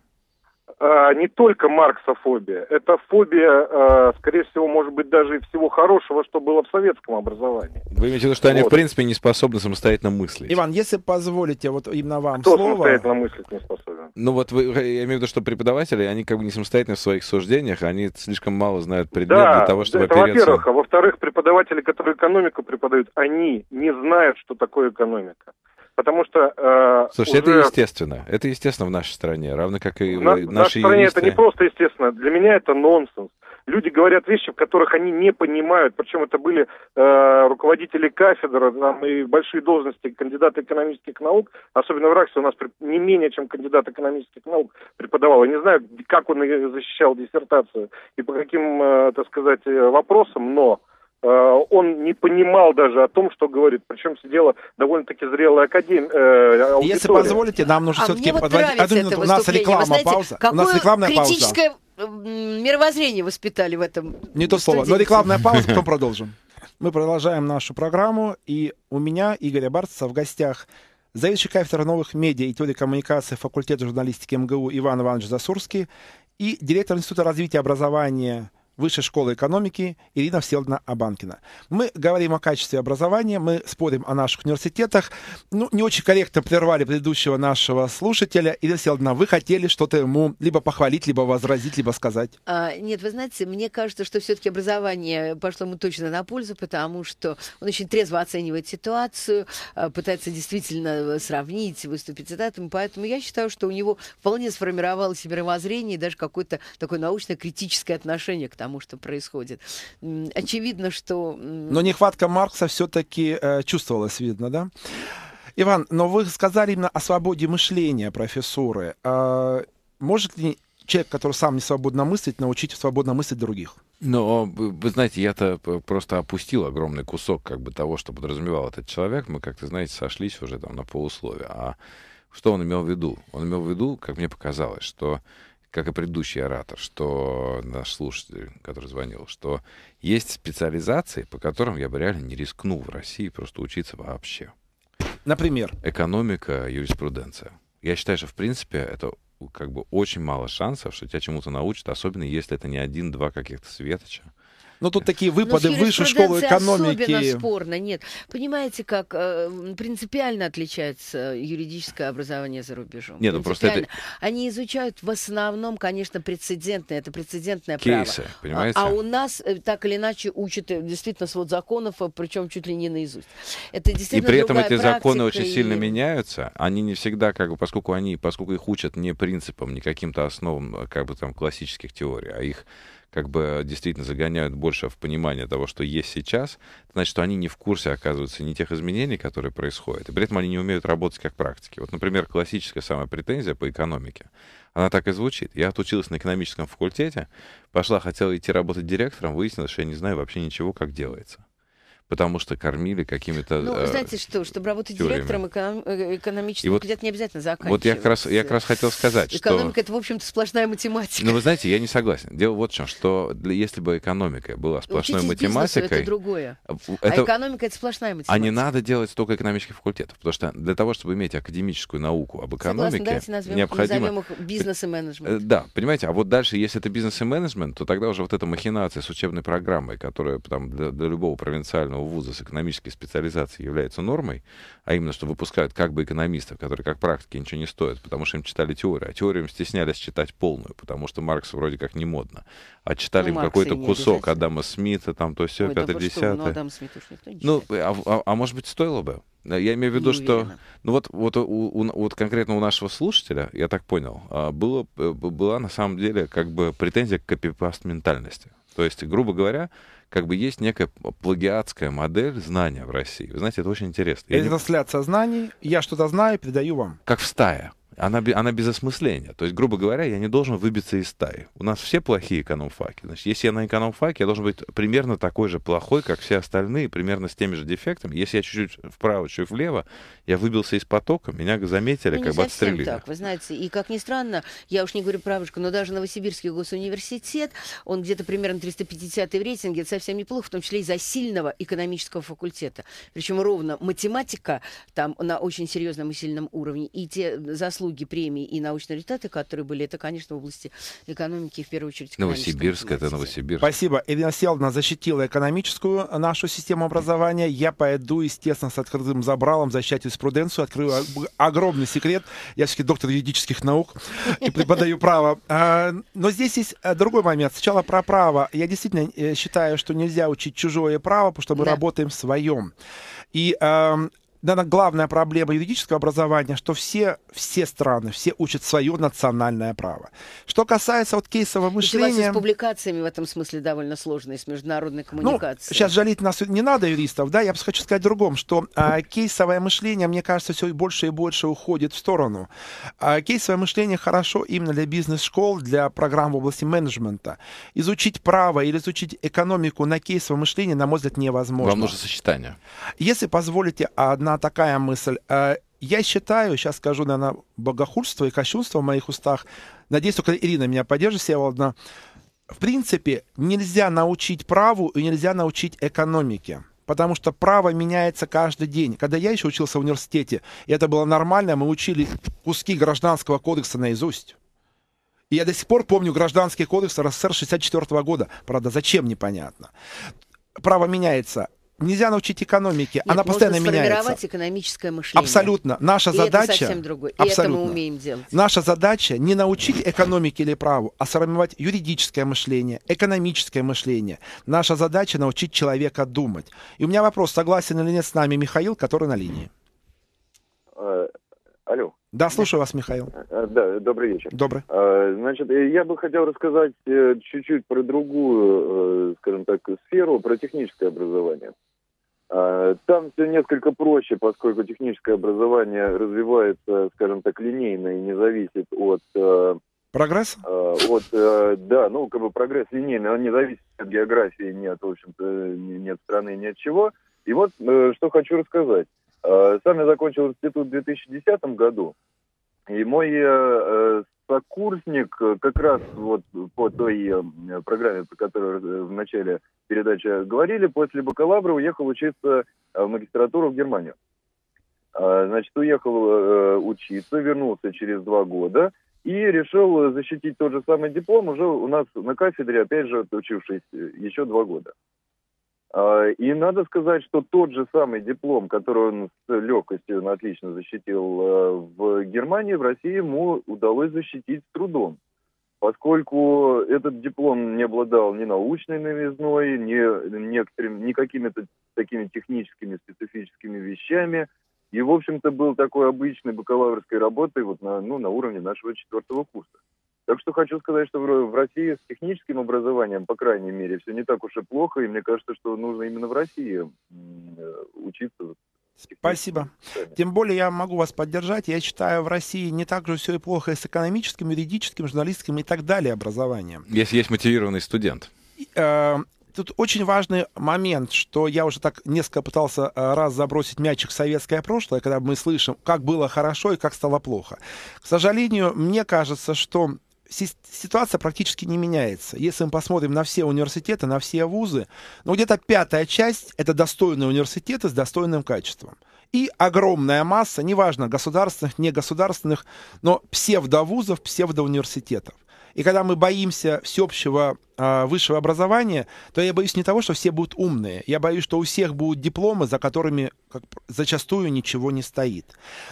S8: А, не только марксофобия, это фобия, а, скорее всего, может быть, даже и всего хорошего, что было в советском образовании.
S3: Вы имеете в виду, что они, в
S8: Вот.
S3: принципе, не способны самостоятельно мыслить?
S1: Иван, если позволите, вот именно вам
S8: Кто
S1: слово.
S8: самостоятельно мыслить не способен?
S3: Ну вот вы, я имею в виду, что преподаватели, они как бы не самостоятельны в своих суждениях, они слишком мало знают предмет для того, чтобы
S8: это
S3: опереться.
S8: во-первых. А во-вторых, преподаватели, которые экономику преподают, они не знают, что такое экономика. Потому что... э,
S3: Слушайте,
S8: уже
S3: это естественно. Это естественно в нашей стране, равно как и
S8: в на- в
S3: наши
S8: нашей стране
S3: юристы.
S8: это не просто естественно. Для меня это нонсенс. Люди говорят вещи, в которых они не понимают. Причем это были э, руководители кафедр там, и большие должности кандидаты экономических наук. Особенно в РАКСе у нас не менее, чем кандидат экономических наук преподавал. Я не знаю, как он защищал диссертацию и по каким, э, так сказать, э, вопросам, но он не понимал даже о том, что говорит. Причем сидела довольно-таки зрелая академия. Э,
S1: Если позволите, нам нужно
S2: А
S1: все-таки
S2: мне вот
S1: подводить. Одну
S2: это
S1: минуту, у нас
S2: выступление.
S1: реклама,
S2: Вы знаете,
S1: пауза. У нас
S2: какое
S1: рекламная пауза.
S2: критическое м, мировоззрение воспитали в этом
S1: Не то слово. Но рекламная пауза, потом продолжим. Мы продолжаем нашу программу, и у меня, Игоря Барца, в гостях заведующий кафедрой новых медиа и теории коммуникации факультета журналистики МГУ Иван Иванович Засурский и директор Института развития образования Высшей школы экономики Ирина Всеволодовна Абанкина. Мы говорим о качестве образования, мы спорим о наших университетах. Ну, не очень корректно прервали предыдущего нашего слушателя. Ирина Всеволодовна, вы хотели что-то ему либо похвалить, либо возразить, либо сказать.
S2: А, нет, вы знаете, мне кажется, что все-таки образование пошло ему точно на пользу, потому что он очень трезво оценивает ситуацию, а, пытается действительно сравнить, выступить цитатами, поэтому я считаю, что у него вполне сформировалось мировоззрение, и даже какое-то такое научно-критическое отношение к тому, что происходит. Очевидно, что...
S1: Но нехватка Маркса все-таки э, чувствовалась, видно, да? Иван, но вы сказали именно о свободе мышления профессуры. А может ли человек, который сам не свободно мыслит, научить свободно мыслить других?
S3: Но, вы вы знаете, я-то п- просто опустил огромный кусок как бы того, что подразумевал этот человек. Мы как-то, знаете, сошлись уже там на полусловие. А что он имел в виду? Он имел в виду, как мне показалось, что, как и предыдущий оратор, что наш слушатель, который звонил, что есть специализации, по которым я бы реально не рискнул в России просто учиться вообще.
S1: Например,
S3: Экономика, юриспруденция. Я считаю, что, в принципе, это как бы очень мало шансов, что тебя чему-то научат, особенно если это не один-два каких-то светоча,
S1: Ну, тут такие выпады
S2: Ну,
S1: в
S2: с
S1: высшую школу
S2: юриспруденцией
S1: экономики.
S2: особенно спорно, нет. Понимаете, как э, принципиально отличается юридическое образование за рубежом?
S3: Нет, ну просто это-.
S2: Они изучают в основном, конечно, прецедентное, это прецедентное право.
S3: Кейсы,
S2: А-
S3: понимаете?
S2: А, у нас э, так или иначе учат э, действительно свод законов, причем чуть ли не наизусть. Это
S3: И
S2: действительно
S3: при этом эти законы очень сильно
S2: и-
S3: меняются. Они не всегда, как бы, поскольку они, поскольку их учат не принципам, не каким-то основам, как бы там классических теорий, а их как бы действительно загоняют больше в понимание того, что есть сейчас, значит, что они не в курсе, оказывается, не тех изменений, которые происходят, и при этом они не умеют работать как практики. Вот, например, классическая самая претензия по экономике, она так и звучит. Я отучилась на экономическом факультете, пошла, хотела идти работать директором, выяснилось, что я не знаю вообще ничего, как делается. Потому что кормили какими-то...
S2: Ну,
S3: э,
S2: знаете что, чтобы работать
S3: теориями.
S2: директором эконом- э, экономический
S3: И вот-
S2: факультет не обязательно заканчивать.
S3: Вот я как раз, я как раз хотел сказать, что...
S2: Экономика это, в общем-то, сплошная математика.
S3: Ну, вы знаете, я не согласен. Дело вот в чем, что для- если бы экономика была сплошной
S2: Учитесь бизнесу,
S3: математикой,
S2: это другое.
S3: в-
S2: А
S3: это-
S2: экономика это сплошная математика.
S3: а не надо делать столько экономических факультетов, потому что для того, чтобы иметь академическую науку об
S2: Согласна,
S3: экономике,
S2: давайте назовем,
S3: необходимо...
S2: назовем их бизнес и
S3: Э,
S2: менеджмент.
S3: Да, понимаете, а вот дальше, если это бизнес и менеджмент, то тогда уже вот эта махинация с учебной программой, которая там, для, для любого провинциального вуза с экономической специализацией является нормой, а именно, что выпускают как бы экономистов, которые как практики ничего не стоят, потому что им читали теорию, а теорию им стеснялись читать полную, потому что Маркс вроде как не модно, а читали
S2: Ну,
S3: им какой-то кусок. Адама Смита, там то все,
S2: Ой, да
S3: пятое,
S2: вы что, ну,
S3: десятое.
S2: Адам Смит уж никто не
S3: Ну, а, а- а может быть, стоило бы? Я имею в виду, что... Ну вот, вот, у, у- вот конкретно у нашего слушателя, я так понял, а, было, э, была на самом деле как бы претензия к копипаст ментальности. То есть, грубо говоря, как бы есть некая плагиатская модель знания в России. Вы знаете, это очень интересно.
S1: Это трансляция знаний. Я что-то знаю, передаю вам.
S3: Как в стае. Она, она без осмысления. То есть, грубо говоря, я не должен выбиться из стаи. У нас все плохие экономфаки. Значит, если я на экономфаке, я должен быть примерно такой же плохой, как все остальные, примерно с теми же дефектами. Если я чуть-чуть вправо, чуть влево, я выбился из потока, меня заметили,
S2: Ну,
S3: как бы отстрелили.
S2: так, вы знаете. И, как ни странно, я уж не говорю про вышку, но даже Новосибирский госуниверситет, он где-то примерно 350 в рейтинге, это совсем неплохо, в том числе из-за сильного экономического факультета. Причем ровно математика там на очень серьезном и сильном уровне. И те заслуги, премии и научные результаты, которые были, это, конечно, в области экономики, в первую очередь
S3: Новосибирск, это. Новосибирск.
S1: Спасибо. Ирина Селовна защитила экономическую нашу систему образования. Я пойду, естественно, с открытым забралом защищать юриспруденцию. Открою ог- огромный секрет. Я все-таки доктор юридических наук и преподаю право. А, Но здесь есть э, другой момент. Сначала про право. Я действительно э, считаю, что нельзя учить чужое право, потому что мы
S2: Да.
S1: работаем в своем. И эм, наверное, главная проблема юридического образования, что все, все страны, все учат свое национальное право. Что касается вот кейсового
S2: Ведь у вас и
S1: мышления...
S2: с публикациями в этом смысле довольно сложные, с международной
S1: Ну,
S2: коммуникацией.
S1: сейчас жалеть нас не надо, юристов, да, я просто хочу сказать другом, что а, кейсовое мышление, мне кажется, все больше и больше уходит в сторону. А, кейсовое мышление хорошо именно для бизнес-школ, для программ в области менеджмента. Изучить право или изучить экономику на кейсовом мышлении, на мой взгляд, невозможно.
S3: Вам нужно сочетание.
S1: Если позволите, одна такая мысль. Э, Я считаю, сейчас скажу, наверное, богохульство и кощунство в моих устах. Надеюсь, только Ирина меня поддержит, Всеволодна. В принципе, нельзя научить праву и нельзя научить экономике. Потому что право меняется каждый день. Когда я еще учился в университете, и это было нормально, мы учили куски гражданского кодекса наизусть. И я до сих пор помню гражданский кодекс РСФСР 64 года. Правда, зачем, непонятно. Право меняется. Нельзя научить экономике.
S2: Нет,
S1: Она
S2: можно
S1: постоянно меняется.
S2: сформировать экономическое мышление.
S1: Абсолютно. Наша
S2: И
S1: задача...
S2: это совсем другое. И это мы
S1: Абсолютно.
S2: умеем делать.
S1: Наша задача не научить экономике или праву, а сформировать юридическое мышление, экономическое мышление. Наша задача научить человека думать. И у меня вопрос, согласен или нет с нами Михаил, который на линии.
S9: Э, Алло.
S1: Да, слушаю вас, Михаил.
S9: Э, Да, добрый вечер.
S1: Добрый.
S9: Э, Значит, э, я бы хотел рассказать э, чуть-чуть про другую, э, скажем так, сферу, про техническое образование. Э, Там все несколько проще, поскольку техническое образование развивается, скажем так, линейно и не зависит от, э,
S1: Прогресс?
S9: э, от да, ну, как бы прогресс линейный, он не зависит от географии, ни от, в общем-то, от страны, ни от чего. И вот что хочу рассказать. Сам я закончил институт в 2010 году, и мой сокурсник э, как раз вот по той э, программе, про которую э, в начале передачи говорили, после бакалавра уехал учиться в магистратуру в Германию. Э, Значит, уехал учиться, вернулся через два года И решил защитить тот же самый диплом уже у нас на кафедре, опять же, отучившись еще два года. А, и надо сказать, что тот же самый диплом, который он с легкостью он отлично защитил э, в Германии, в России ему удалось защитить с трудом. Поскольку этот диплом не обладал ни научной новизной, ни, некоторым, ни какими-то такими техническими специфическими вещами, и, в общем-то, был такой обычной бакалаврской работой вот на, ну, на уровне нашего четвертого курса. Так что хочу сказать, что в России с техническим образованием, по крайней мере, все не так уж и плохо, и мне кажется, что нужно именно в России э, учиться
S1: Спасибо. Тем более я могу вас поддержать. Я считаю, в России не так же все и плохо и с экономическим, юридическим, журналистским и так далее образованием.
S3: Если есть мотивированный студент.
S1: Э, тут очень важный момент, что я уже так несколько пытался э, раз забросить мячик в советское прошлое, когда мы слышим, как было хорошо и как стало плохо. К сожалению, мне кажется, что ситуация практически не меняется. Если мы посмотрим на все университеты, на все вузы, ну где-то пятая часть — это достойные университеты с достойным качеством. И огромная масса, неважно, государственных, негосударственных, но псевдовузов, псевдоуниверситетов. И когда мы боимся всеобщего э, высшего образования, то я боюсь не того, что все будут умные. Я боюсь, что у всех будут дипломы, за которыми как, зачастую ничего не стоит.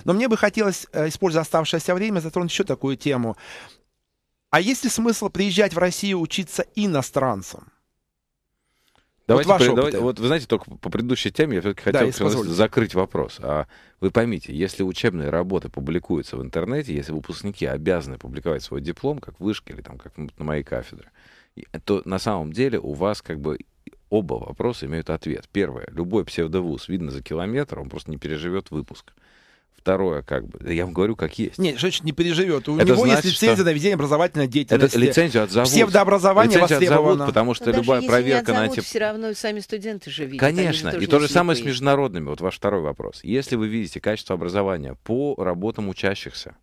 S1: Но мне бы хотелось, э, используя оставшееся время, затронуть еще такую тему. А есть ли смысл приезжать в Россию учиться иностранцам?
S3: Давайте, вот, при, давайте вот вы знаете, только по предыдущей теме я все-таки хотел да, закрыть вопрос. А вы поймите, если учебные работы публикуются в интернете, если выпускники обязаны публиковать свой диплом, как вышке или там, как на моей кафедре, то на самом деле у вас как бы оба вопроса имеют ответ. Первое, любой псевдовуз видно за километр, он просто не переживет выпуск. Второе, как бы, я вам говорю, как есть.
S1: Нет, женщина не переживет. У это него значит, есть лицензия что... на ведение образовательной деятельности.
S3: Это лицензию отзовут.
S1: Псевдообразование лицензию
S3: востребовано. Отзовут, потому что Но любая
S2: даже
S3: проверка
S2: не
S3: отзовут,
S2: на тип... все равно сами студенты же видят.
S3: Конечно. И то же самое с международными. Вот ваш второй вопрос. Если вы видите качество образования по работам учащихся,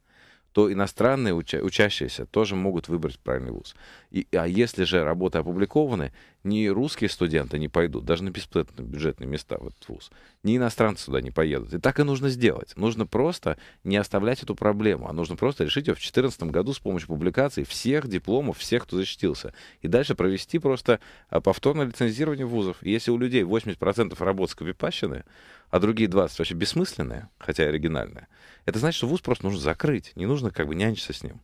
S3: то иностранные уча- учащиеся тоже могут выбрать правильный вуз. И, а если же работы опубликованы, ни русские студенты не пойдут, даже на бесплатные бюджетные места в этот вуз, ни иностранцы сюда не поедут. И так и нужно сделать. Нужно просто не оставлять эту проблему, а нужно просто решить ее в 2014 году с помощью публикации всех дипломов, всех, кто защитился. И дальше провести просто а, повторное лицензирование вузов. И если у людей 80% работ скопипащены, а другие 20 вообще бессмысленные, хотя и оригинальные, это значит, что вуз просто нужно закрыть. Не нужно как бы нянчиться с ним.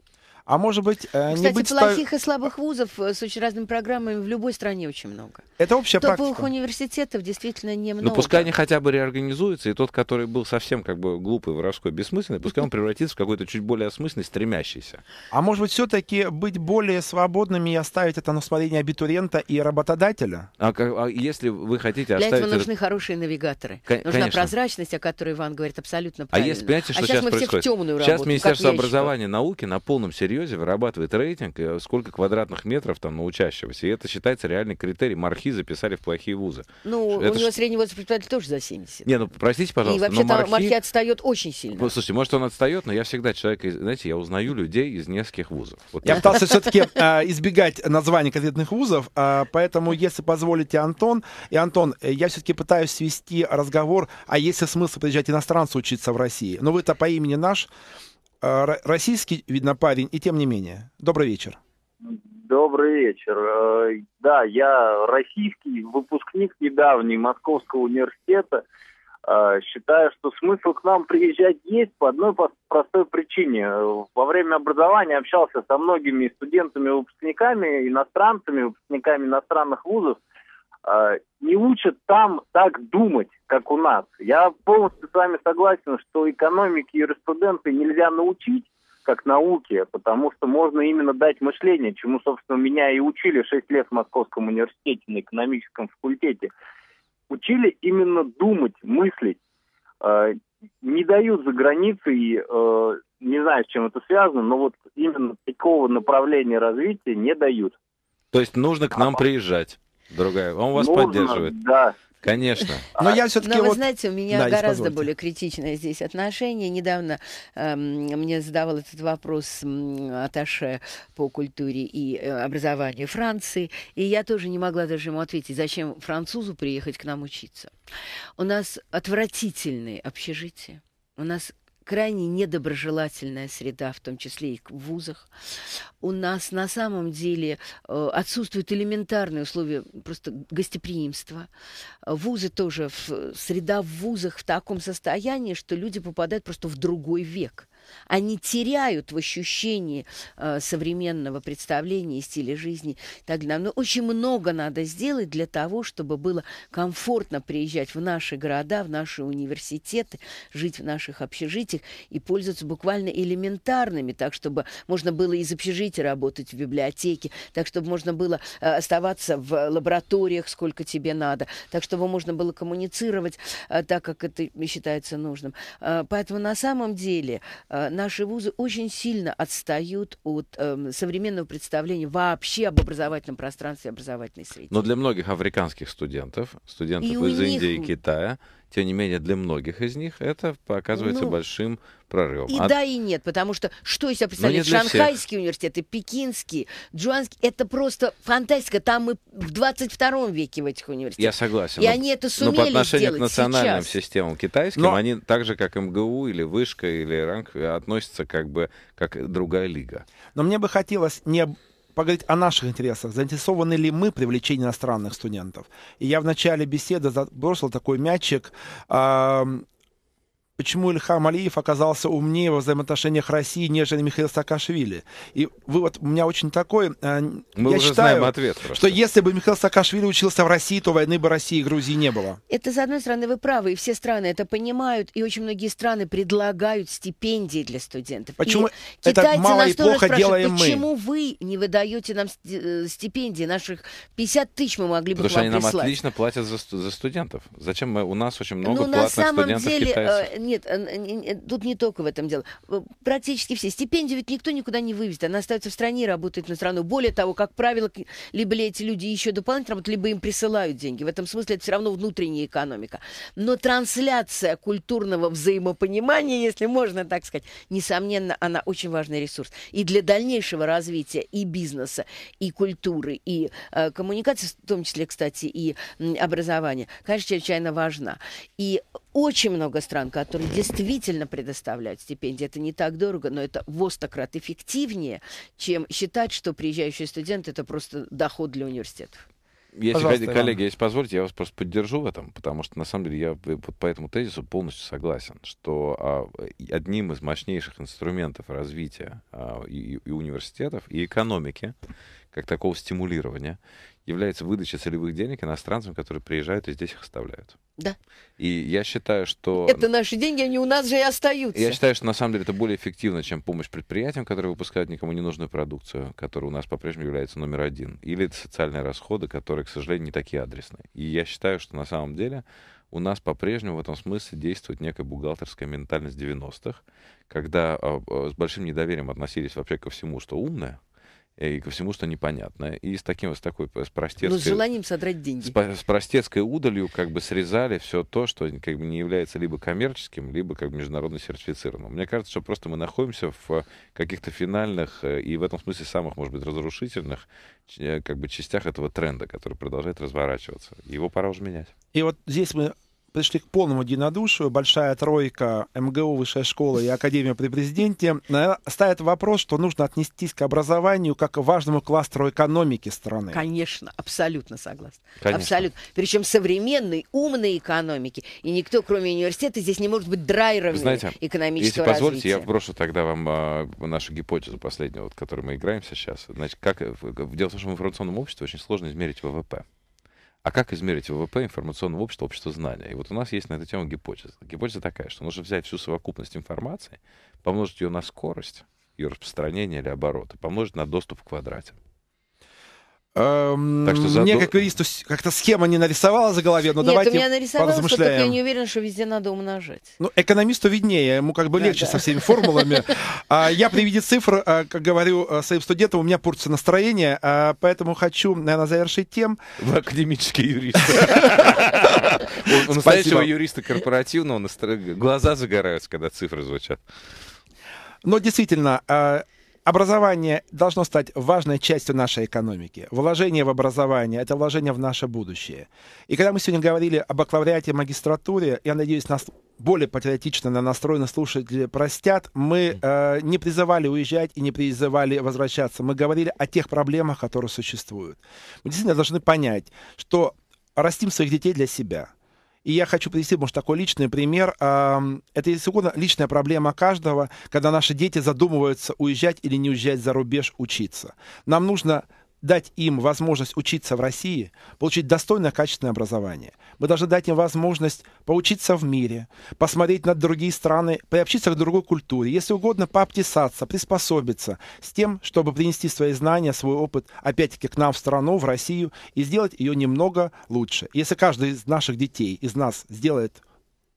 S1: А может быть,
S2: э,
S1: Кстати, не
S2: быть... плохих и слабых вузов э, с очень разными программами в любой стране очень много.
S1: Это общая
S2: Топовых
S1: практика.
S2: университетов действительно немного.
S3: Ну, пускай они хотя бы реорганизуются, и тот, который был совсем как бы глупый, воровской, бессмысленный, пускай он превратится в какой-то чуть более осмысленный, стремящийся.
S1: А может быть, все-таки быть более свободными и оставить это на усмотрение абитуриента и работодателя?
S3: А, а если вы хотите
S2: Для
S3: оставить...
S2: Для этого нужны хорошие навигаторы. Кон- Нужна конечно. прозрачность, о которой Иван говорит абсолютно правильно.
S3: А если, понимаете, что
S2: а
S3: сейчас,
S2: сейчас мы
S3: происходит?
S2: все в темную
S3: Сейчас
S2: работу,
S3: Министерство образования и науки на полном серьезе вырабатывает рейтинг, э, сколько квадратных метров там на учащегося. И это считается реальный критерий. Мархи записали в плохие вузы.
S2: Ну, это у него ж... средний возраст преподавателя тоже за 70.
S3: Не, ну, простите, пожалуйста,
S2: И вообще
S3: но Мархи...
S2: Мархи отстает очень сильно.
S3: Ну, слушайте, может, он отстает, но я всегда человек, знаете, я узнаю людей из нескольких вузов.
S1: Вот я пытался все-таки а, избегать названий конкретных вузов, а, поэтому, если позволите, Антон, и Антон, э, я все-таки пытаюсь свести разговор, а есть ли смысл приезжать иностранцу учиться в России? Но вы-то по имени наш, российский, видно, парень, и тем не менее. Добрый вечер.
S10: Добрый вечер. Э, да, я российский выпускник недавний Московского университета. Э, считаю, что смысл к нам приезжать есть по одной простой причине. Во время образования общался со многими студентами-выпускниками, иностранцами, выпускниками иностранных вузов. Э, не учат там так думать, как у нас. Я полностью с вами согласен, что экономики и юриспруденции нельзя научить, как науке, потому что можно именно дать мышление, чему, собственно, меня и учили 6 лет в Московском университете на экономическом факультете. Учили именно думать, мыслить. Э, не дают за границей, э, не знаю, с чем это связано, но вот именно такого направления развития не дают.
S3: То есть нужно к нам а, приезжать, другая. Он вас
S10: нужно,
S3: поддерживает.
S10: Да,
S3: Конечно.
S1: Но я все-таки
S2: Но
S1: вот...
S2: вы знаете, у меня
S1: да,
S2: гораздо более критичное здесь отношение. Недавно э, мне задавал этот вопрос э, Аташе по культуре и э, образованию Франции, и я тоже не могла даже ему ответить, зачем французу приехать к нам учиться. У нас отвратительные общежития. У нас крайне недоброжелательная среда, в том числе и в вузах. У нас на самом деле э, отсутствуют элементарные условия просто гостеприимства. Вузы тоже, среда в вузах в таком состоянии, что люди попадают просто в другой век они теряют в ощущении э, современного представления и стиля жизни. Так далее. Но очень много надо сделать для того, чтобы было комфортно приезжать в наши города, в наши университеты, жить в наших общежитиях и пользоваться буквально элементарными, так, чтобы можно было из общежития работать в библиотеке, так, чтобы можно было э, оставаться в лабораториях, сколько тебе надо, так, чтобы можно было коммуницировать э, так, как это считается нужным. Э, поэтому на самом деле Э, наши вузы очень сильно отстают от э, современного представления вообще об образовательном пространстве образовательной среде.
S3: Но для многих африканских студентов, студентов и из. Индии и Китая, тем не менее, для многих из них это оказывается ну, большим прорывом.
S2: И а... да, и нет, потому что что из себя представляет Шанхайский всех. университет, и Пекинский, Джуанский, это просто фантастика. Там мы в 22 веке в этих университетах.
S3: Я согласен.
S2: И но, они это сумели
S3: Но по отношению
S2: к
S3: национальным
S2: сейчас.
S3: системам китайским, но... они так же, как МГУ или Вышка или Ранг, относятся как бы как другая лига.
S1: Но мне бы хотелось не поговорить о наших интересах. Заинтересованы ли мы в привлечении иностранных студентов? И я в начале беседы забросил такой мячик. Э, почему Ильхам Алиев оказался умнее во взаимоотношениях России, нежели Михаил Саакашвили. И вывод у меня очень такой.
S3: Э, Мы я уже считаю, знаем ответ. Просто.
S1: Что если бы Михаил Саакашвили учился в России, то войны бы России и Грузии не было.
S2: Это, с одной стороны, вы правы, и все страны это понимают, и очень многие страны предлагают стипендии для студентов.
S1: Почему и это мало и плохо делаем
S2: мы? Почему вы не выдаете нам э, стипендии? Наших 50 тысяч мы могли бы
S3: Потому что они
S2: нам
S3: отлично платят за, за студентов. Зачем мы, у нас очень много ну, платных студентов
S2: деле,
S3: китайцев?
S2: Э, нет, тут не только в этом дело. Практически все. Стипендию ведь никто никуда не вывезет. Она остается в стране работает на страну. Более того, как правило, либо эти люди еще дополнительно работают, либо им присылают деньги. В этом смысле это все равно внутренняя экономика. Но трансляция культурного взаимопонимания, если можно так сказать, несомненно, она очень важный ресурс. И для дальнейшего развития и бизнеса, и культуры, и э, коммуникации, в том числе, кстати, и э, образования, конечно, чрезвычайно важна. И очень много стран, которые действительно предоставляют стипендии. Это не так дорого, но это востократ эффективнее, чем считать, что приезжающий студент это просто доход для университетов.
S3: Если, Пожалуйста, коллеги, если позволите, я вас просто поддержу в этом, потому что, на самом деле, я вот по этому тезису полностью согласен, что а, одним из мощнейших инструментов развития а, и, и университетов, и экономики, как такого стимулирования, является выдача целевых денег иностранцам, которые приезжают и здесь их оставляют.
S2: Да.
S3: И я считаю, что...
S2: Это наши деньги, они у нас же и остаются.
S3: Я считаю, что на самом деле это более эффективно, чем помощь предприятиям, которые выпускают никому не нужную продукцию, которая у нас по-прежнему является номер один. Или это социальные расходы, которые, к сожалению, не такие адресные. И я считаю, что на самом деле у нас по-прежнему в этом смысле действует некая бухгалтерская ментальность 90-х, когда э, с большим недоверием относились вообще ко всему, что умное, и ко всему, что непонятно. И с таким, с такой, с простецкой...
S2: Но с желанием содрать деньги.
S3: С, с простецкой удалью как бы срезали все то, что как бы не является либо коммерческим, либо как бы международно сертифицированным. Мне кажется, что просто мы находимся в каких-то финальных э, и в этом смысле самых, может быть, разрушительных э, как бы частях этого тренда, который продолжает разворачиваться. Его пора уже менять.
S1: И вот здесь мы пришли к полному единодушию. Большая тройка, МГУ, Высшая школа и Академия при президенте ставят вопрос, что нужно отнестись к образованию как к важному кластеру экономики страны.
S2: Конечно, абсолютно согласна. Конечно. Абсолютно. Причем современной, умной экономики. И никто, кроме университета, здесь не может быть драйвером экономического
S3: если позволите,
S2: развития.
S3: я вброшу тогда вам а, нашу гипотезу последнюю, вот, которой мы играем сейчас. Значит, как, дело в том, что в информационном обществе очень сложно измерить ВВП. А как измерить ВВП информационного общества, общества знания? И вот у нас есть на эту тему гипотеза. Гипотеза такая, что нужно взять всю совокупность информации, помножить ее на скорость, ее распространение или обороты, помножить на доступ в квадрате.
S1: Эм, так что. Мне как юристу как-то схема не нарисовала за голове, но
S2: Нет,
S1: давайте
S2: у меня нарисовалась, только я не уверен, что везде надо умножать.
S1: Ну, экономисту виднее, ему как бы да, легче да. со всеми формулами. А, я при виде цифр, а, как говорю а, своим студентам, у меня портится настроение, поэтому хочу, наверное, завершить тем...
S3: Вы академический юрист. У настоящего юриста корпоративного глаза загораются, когда цифры звучат.
S1: Но действительно, Образование должно стать важной частью нашей экономики. Вложение в образование – это вложение в наше будущее. И когда мы сегодня говорили о бакалавриате и магистратуре, я надеюсь, нас более патриотично настроенные слушатели простят, мы э, не призывали уезжать и не призывали возвращаться. Мы говорили о тех проблемах, которые существуют. Мы действительно должны понять, что растим своих детей для себя – и я хочу привести, может, такой личный пример. Это, если угодно, личная проблема каждого, когда наши дети задумываются, уезжать или не уезжать за рубеж учиться. Нам нужно дать им возможность учиться в России, получить достойное качественное образование. Мы должны дать им возможность поучиться в мире, посмотреть на другие страны, приобщиться к другой культуре, если угодно, пообтесаться, приспособиться с тем, чтобы принести свои знания, свой опыт, опять-таки, к нам в страну, в Россию, и сделать ее немного лучше. Если каждый из наших детей, из нас сделает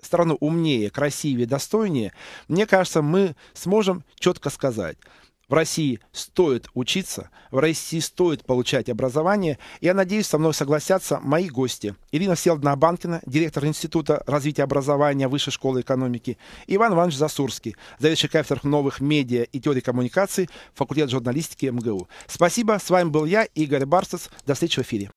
S1: страну умнее, красивее, достойнее, мне кажется, мы сможем четко сказать – в России стоит учиться, в России стоит получать образование. Я надеюсь, со мной согласятся мои гости. Ирина Селдна Банкина, директор Института развития образования Высшей школы экономики, Иван Иванович Засурский, заведующий кафедрой новых медиа и теории коммуникаций, факультет журналистики МГУ. Спасибо, с вами был я, Игорь Барсец. До встречи в эфире.